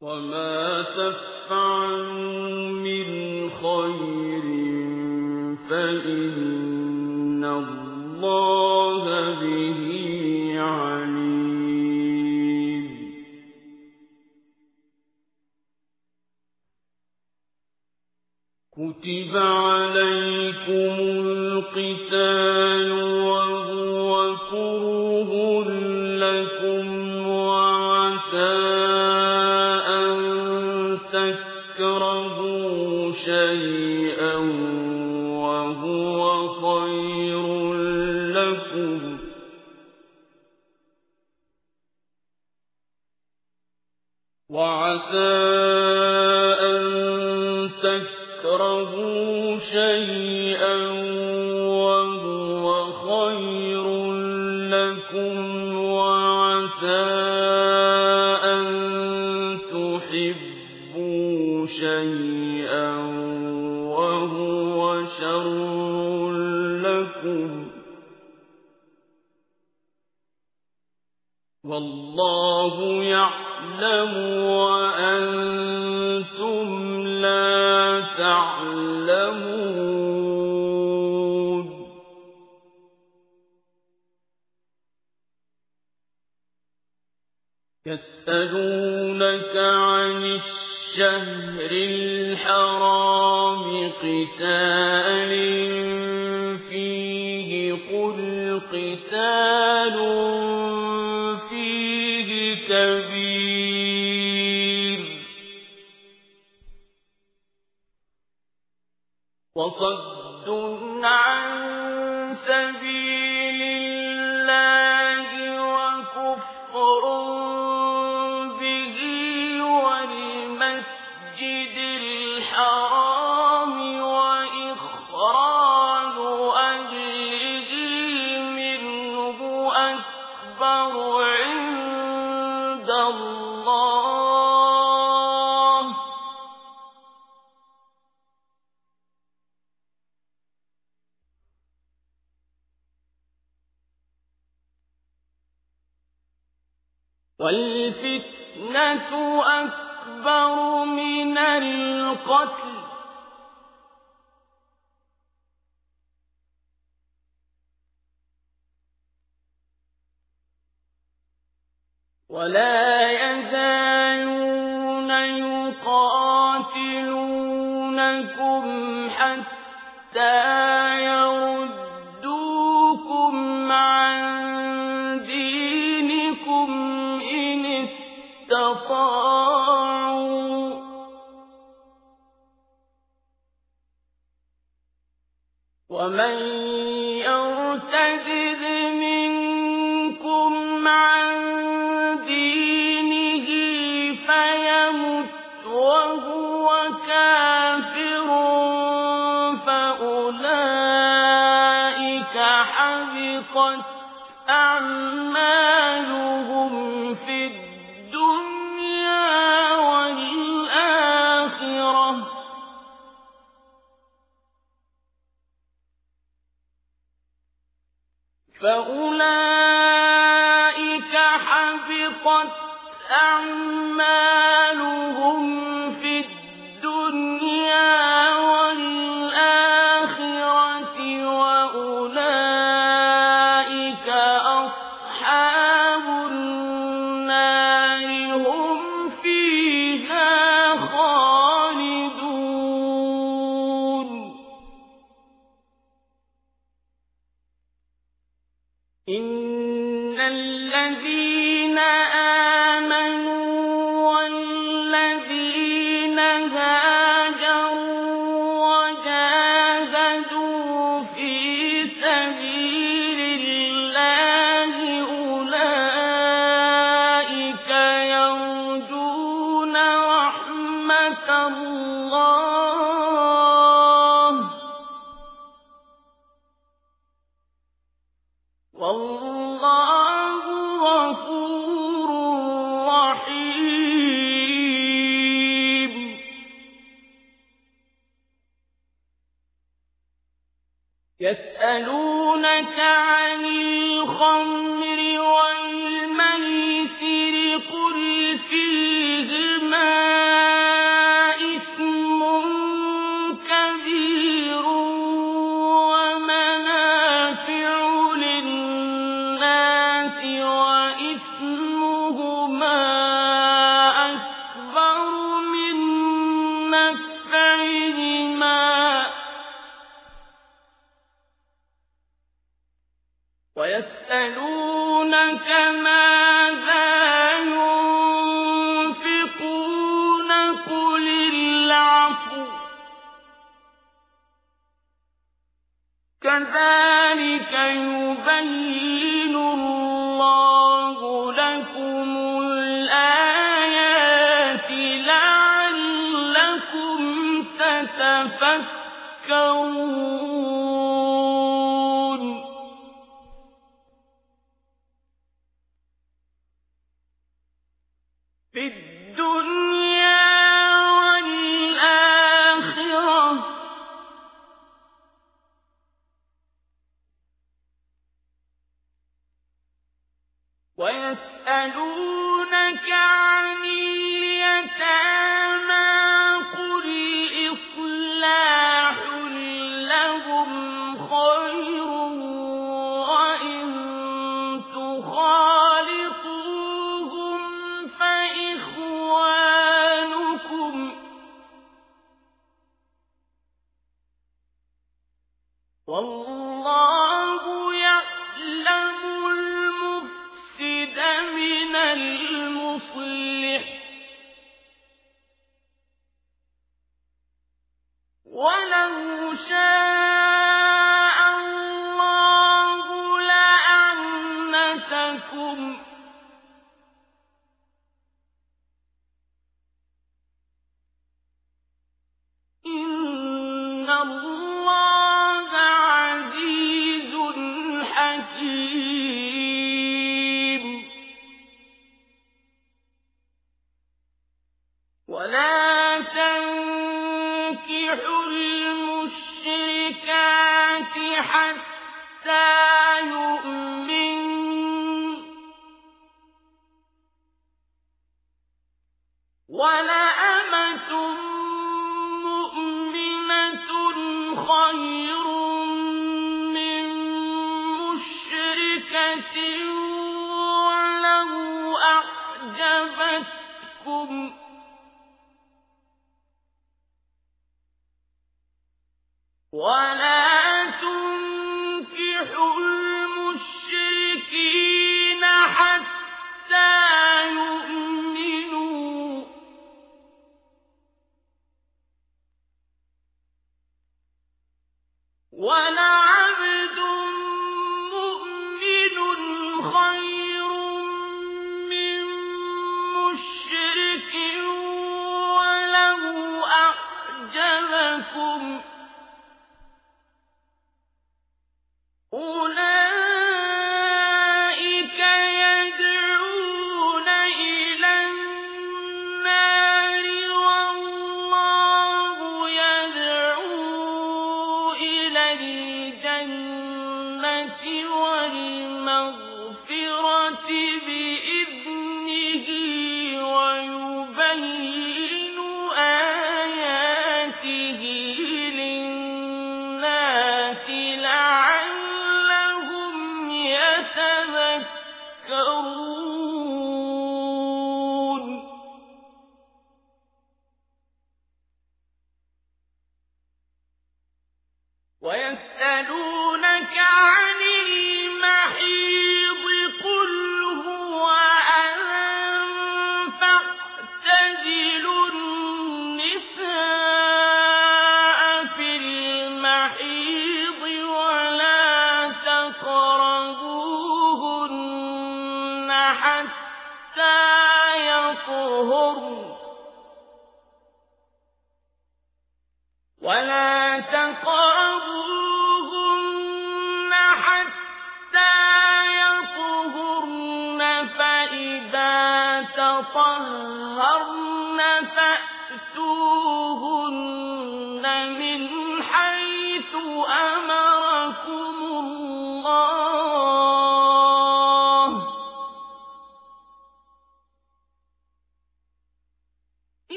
Speaker 1: وَمَا تَفْعَلُوا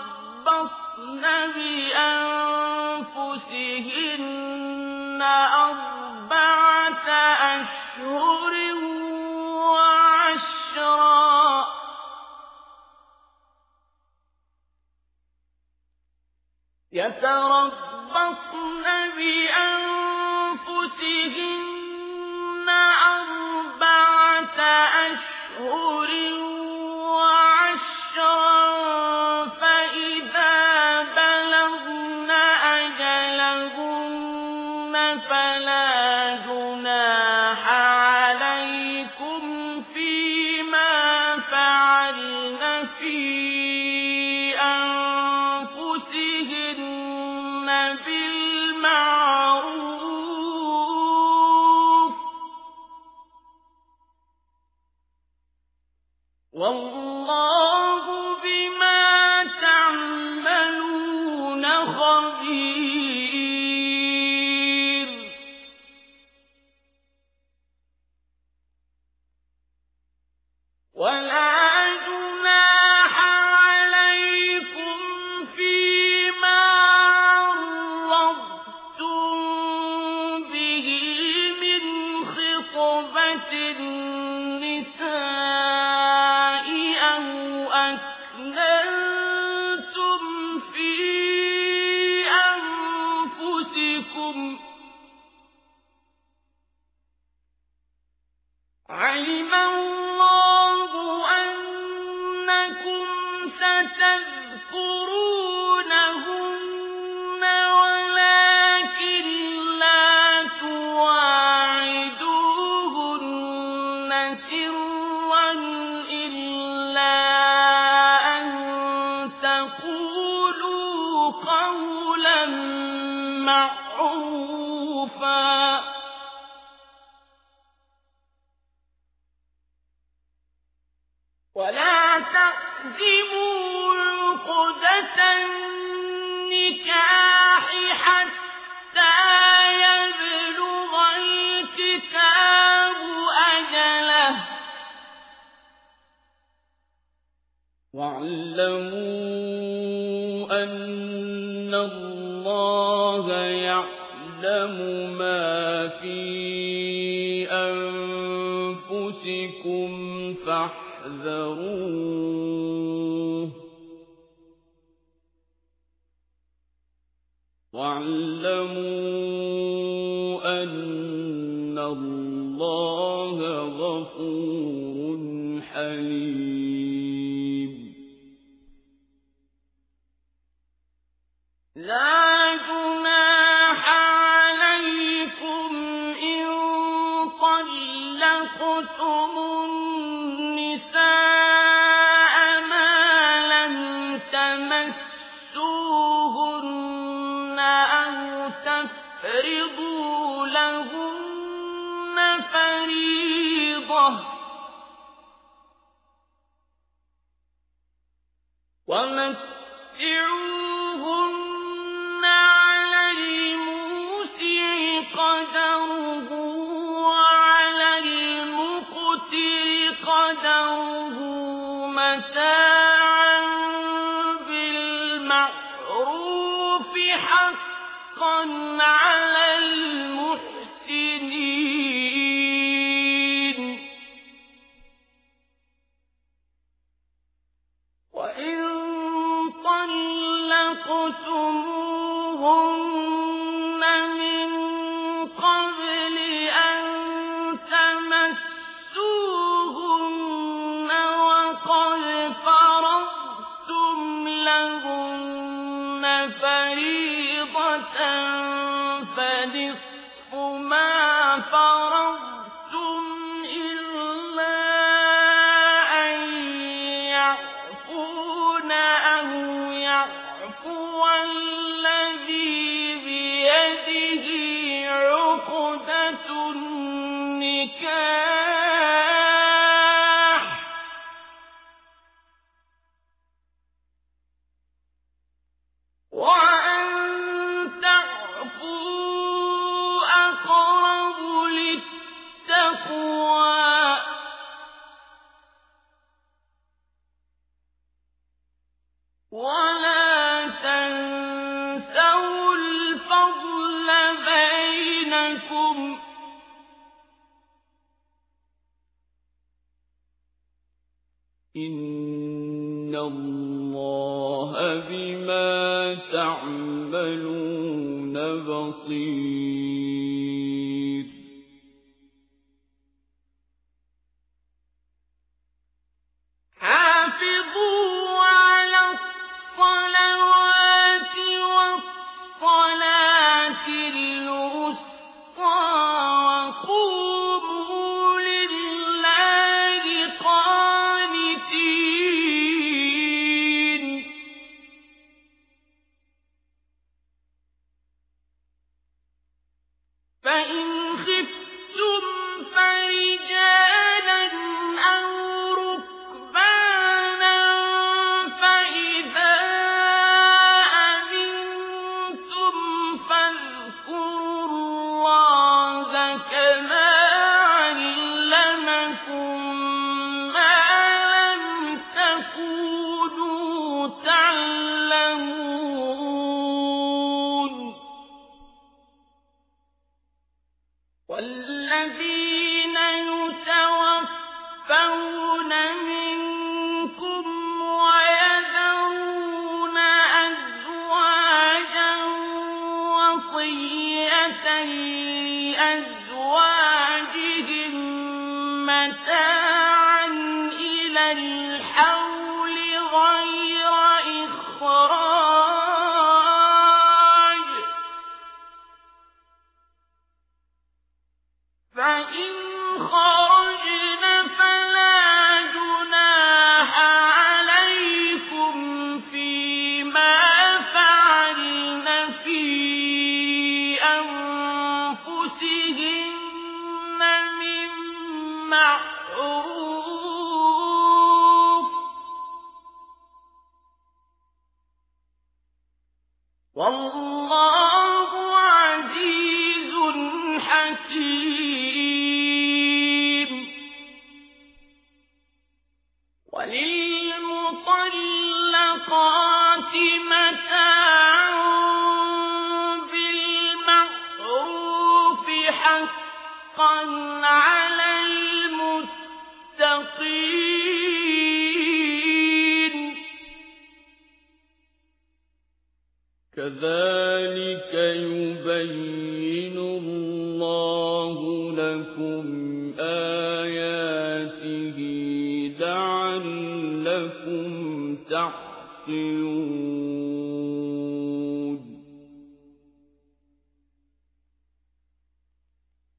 Speaker 2: يتربصن بأنفسهن
Speaker 1: أربعة
Speaker 2: أشهر وعشرا. يتربصن بأنفسهن وعشرا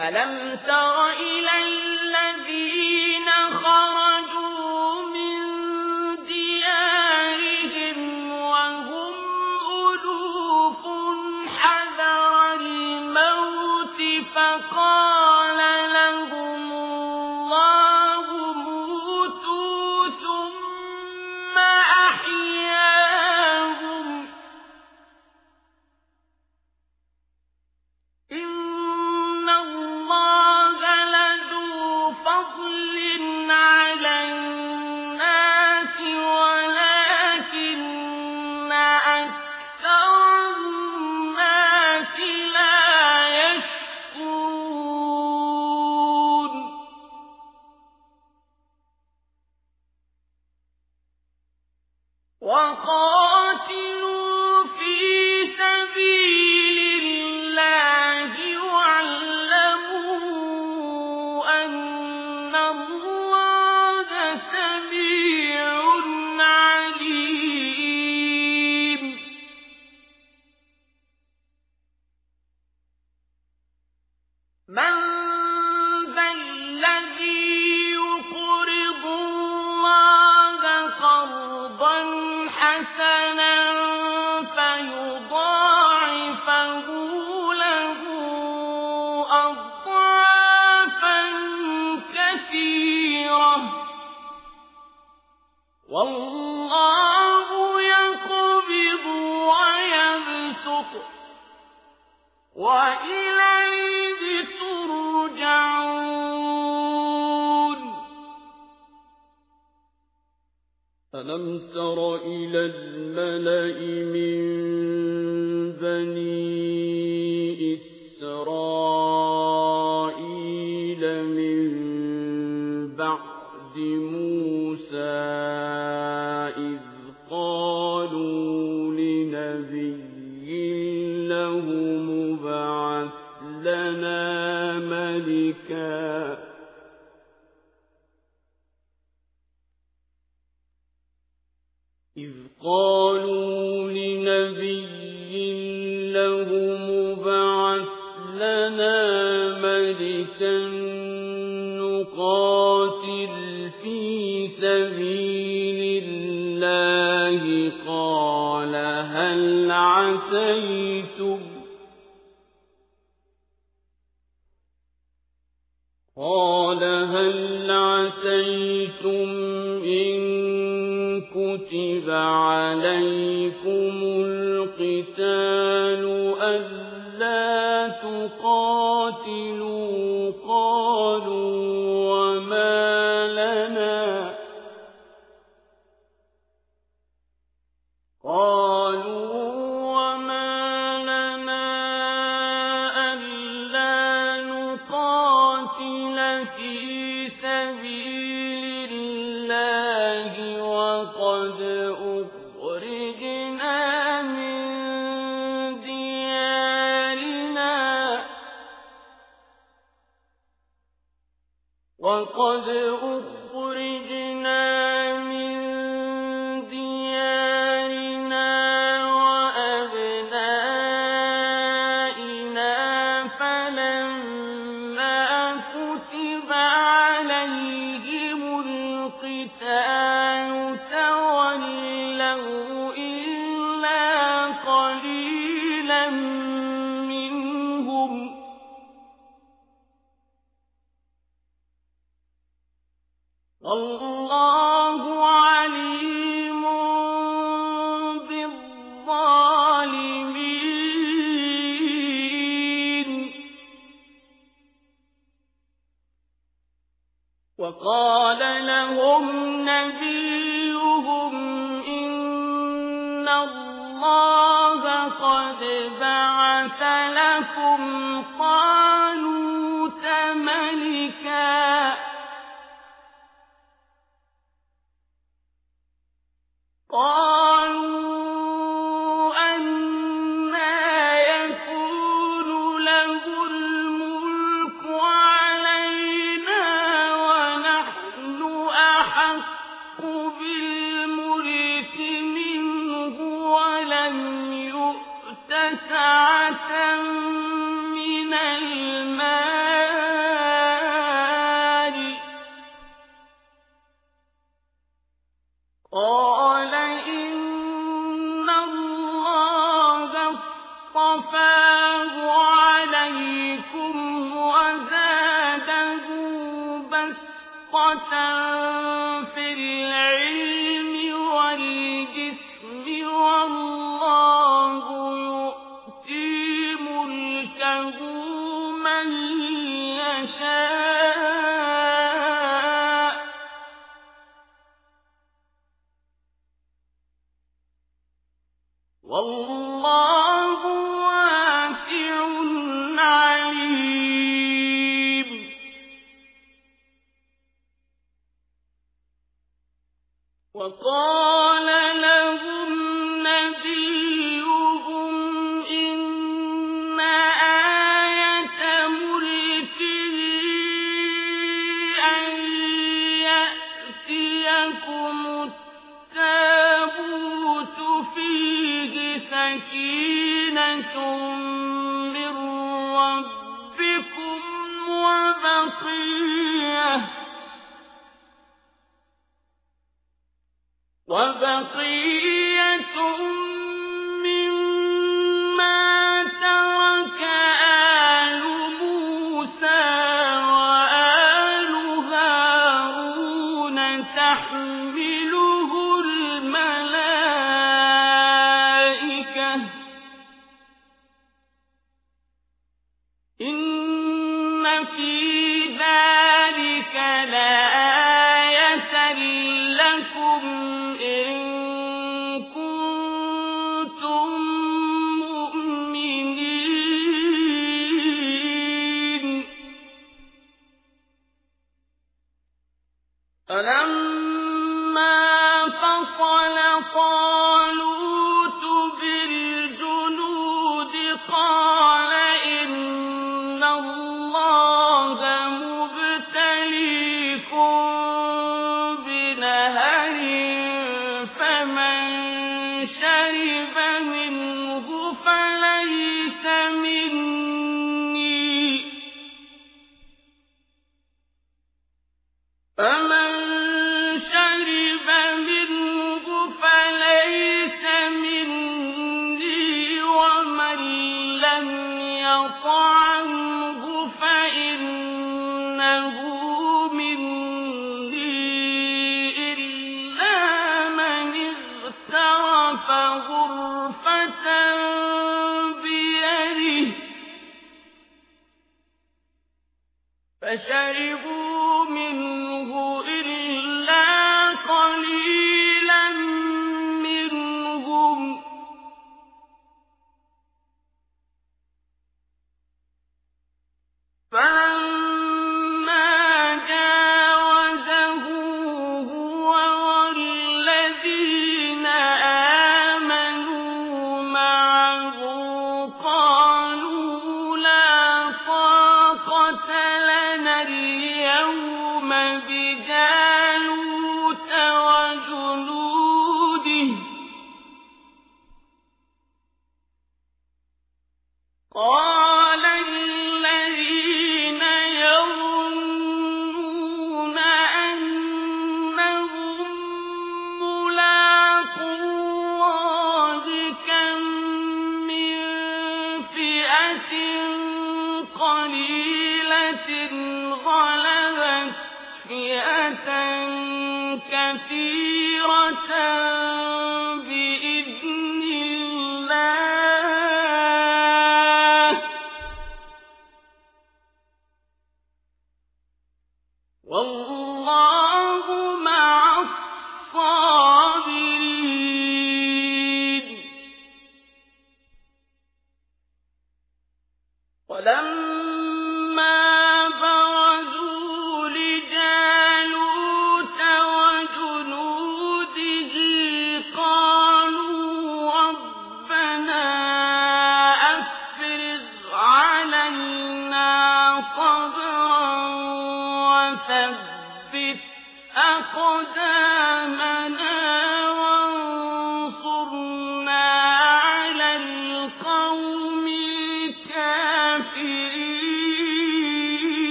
Speaker 2: أَلَمْ تَرَ إِلَى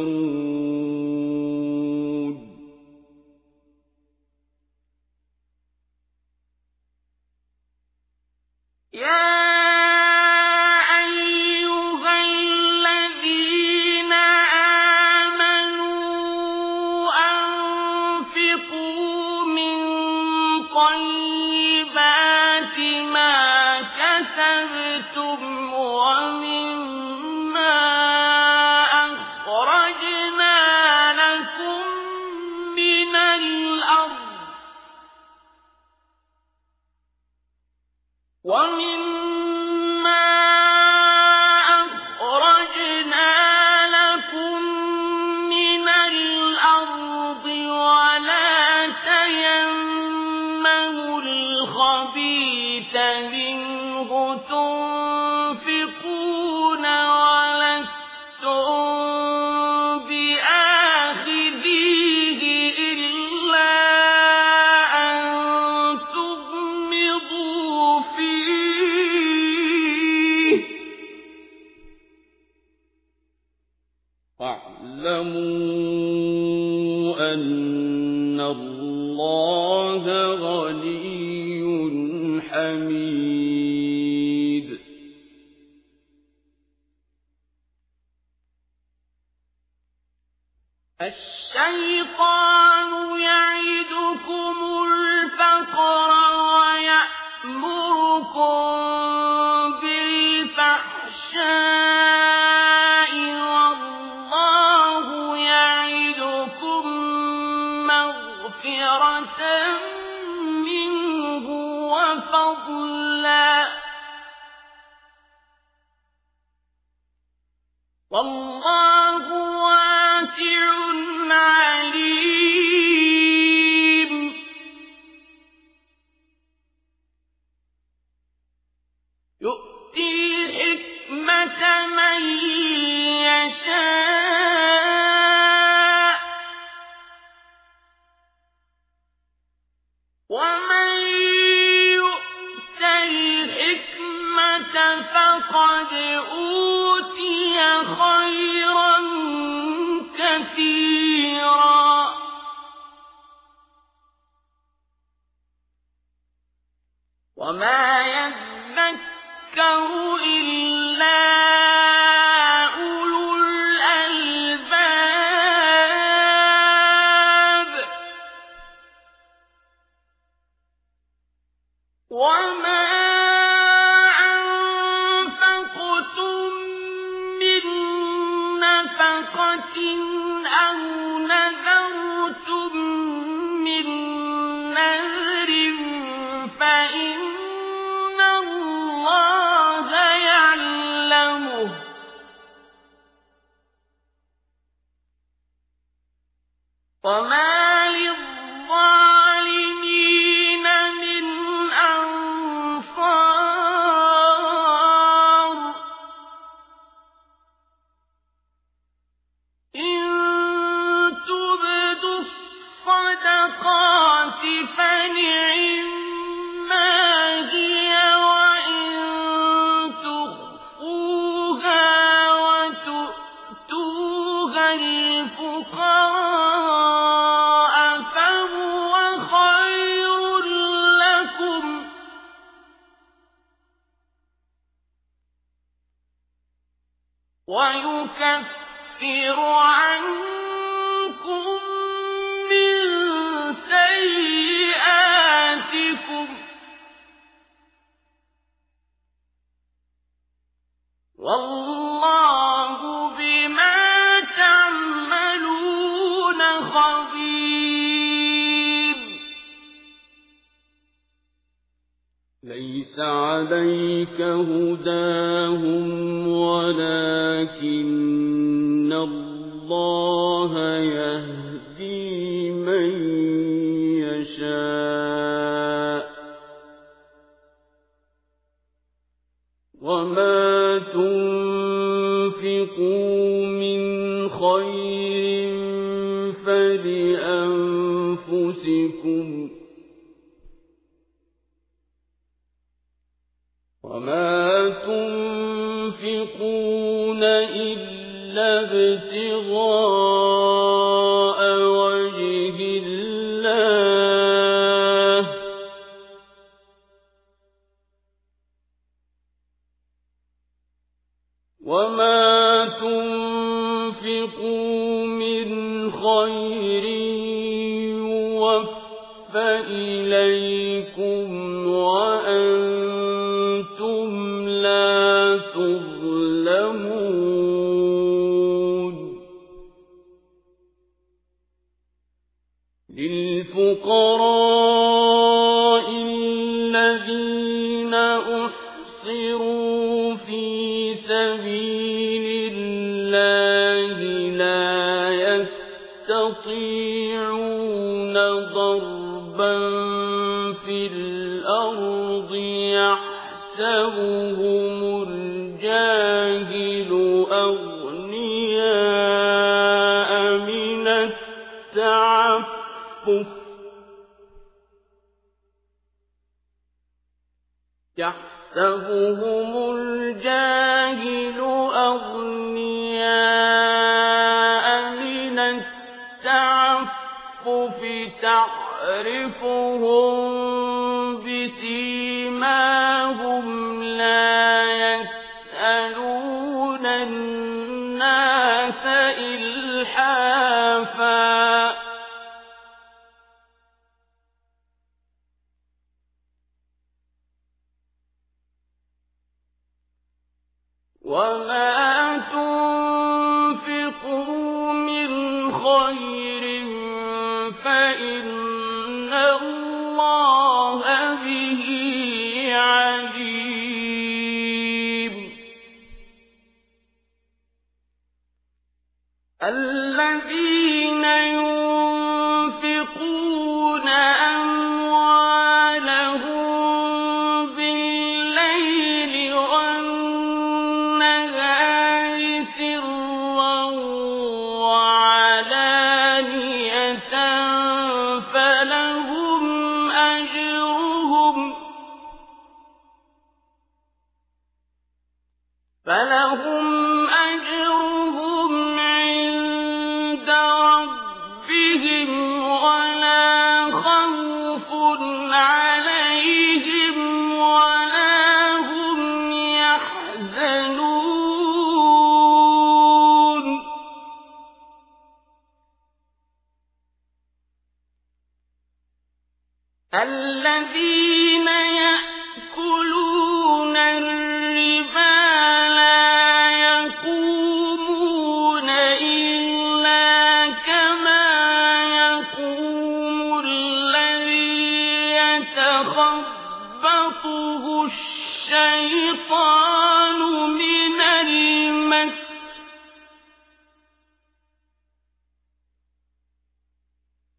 Speaker 2: تتفكرون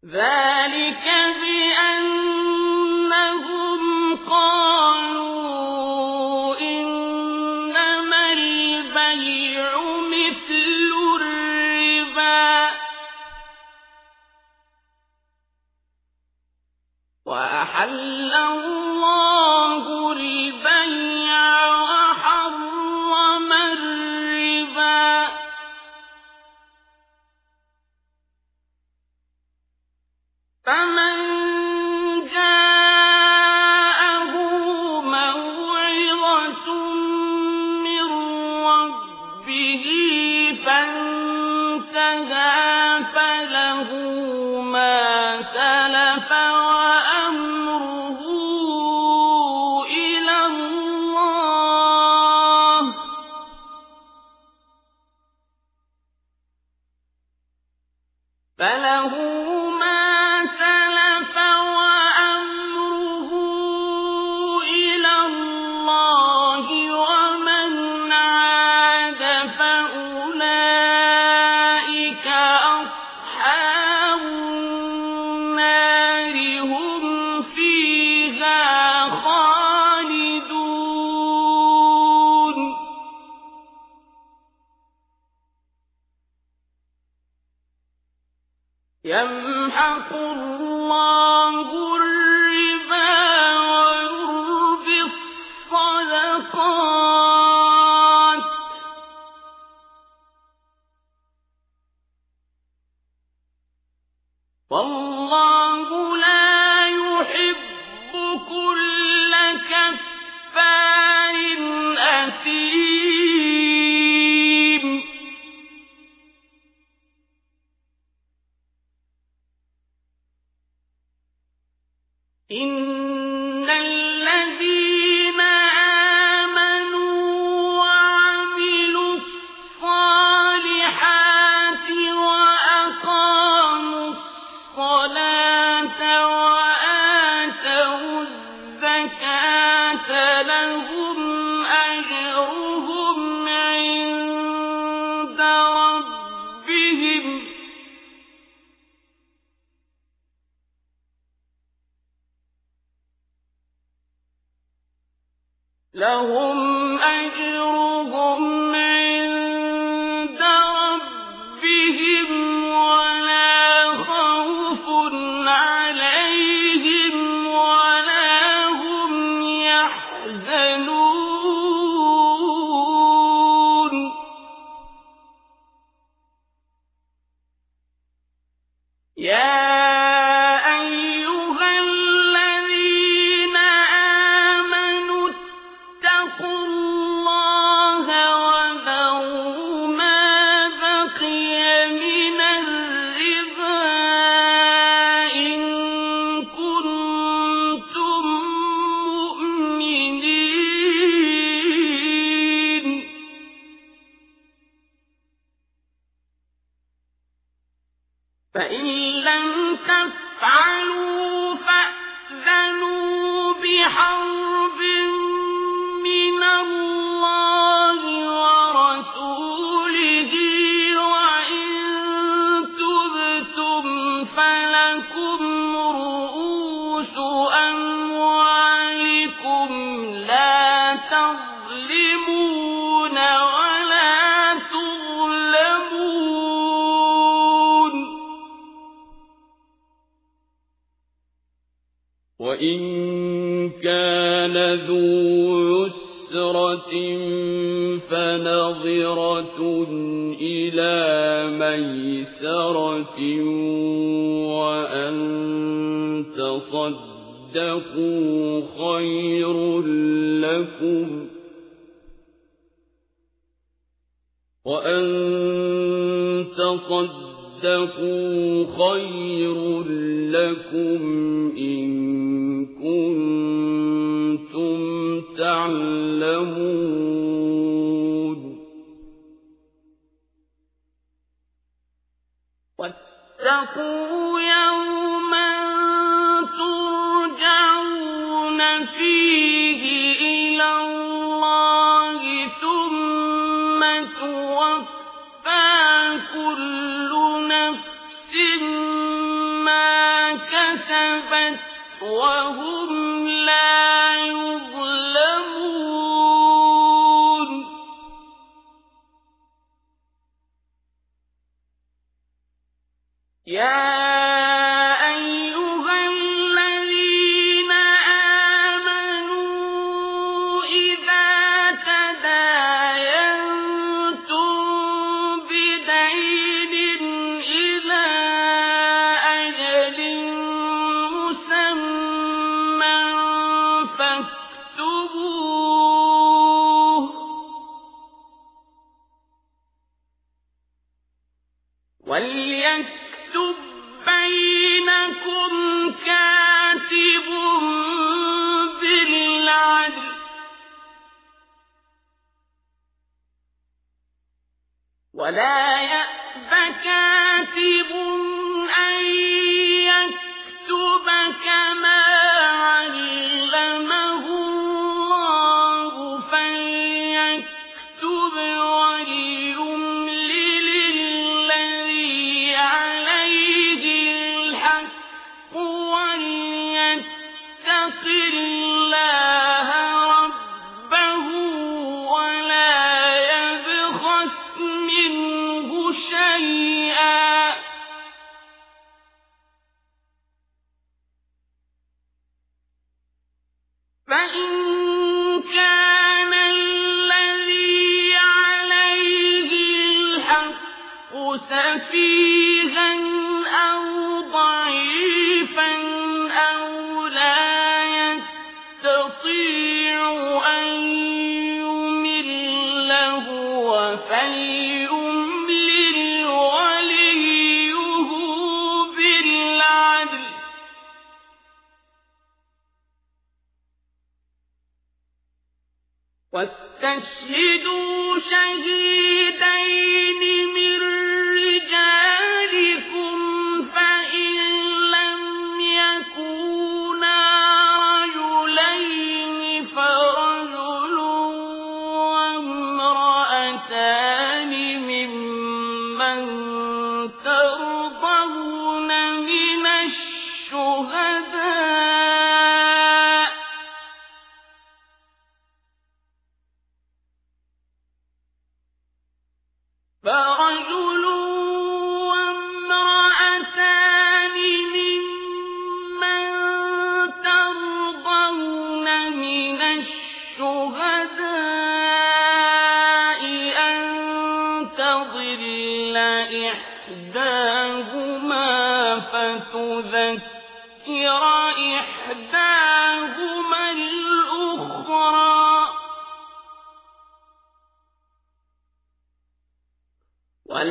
Speaker 1: ذَٰلِكَ بِأَنَّهُمْ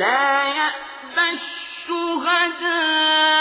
Speaker 1: ولا يأبى الشهداء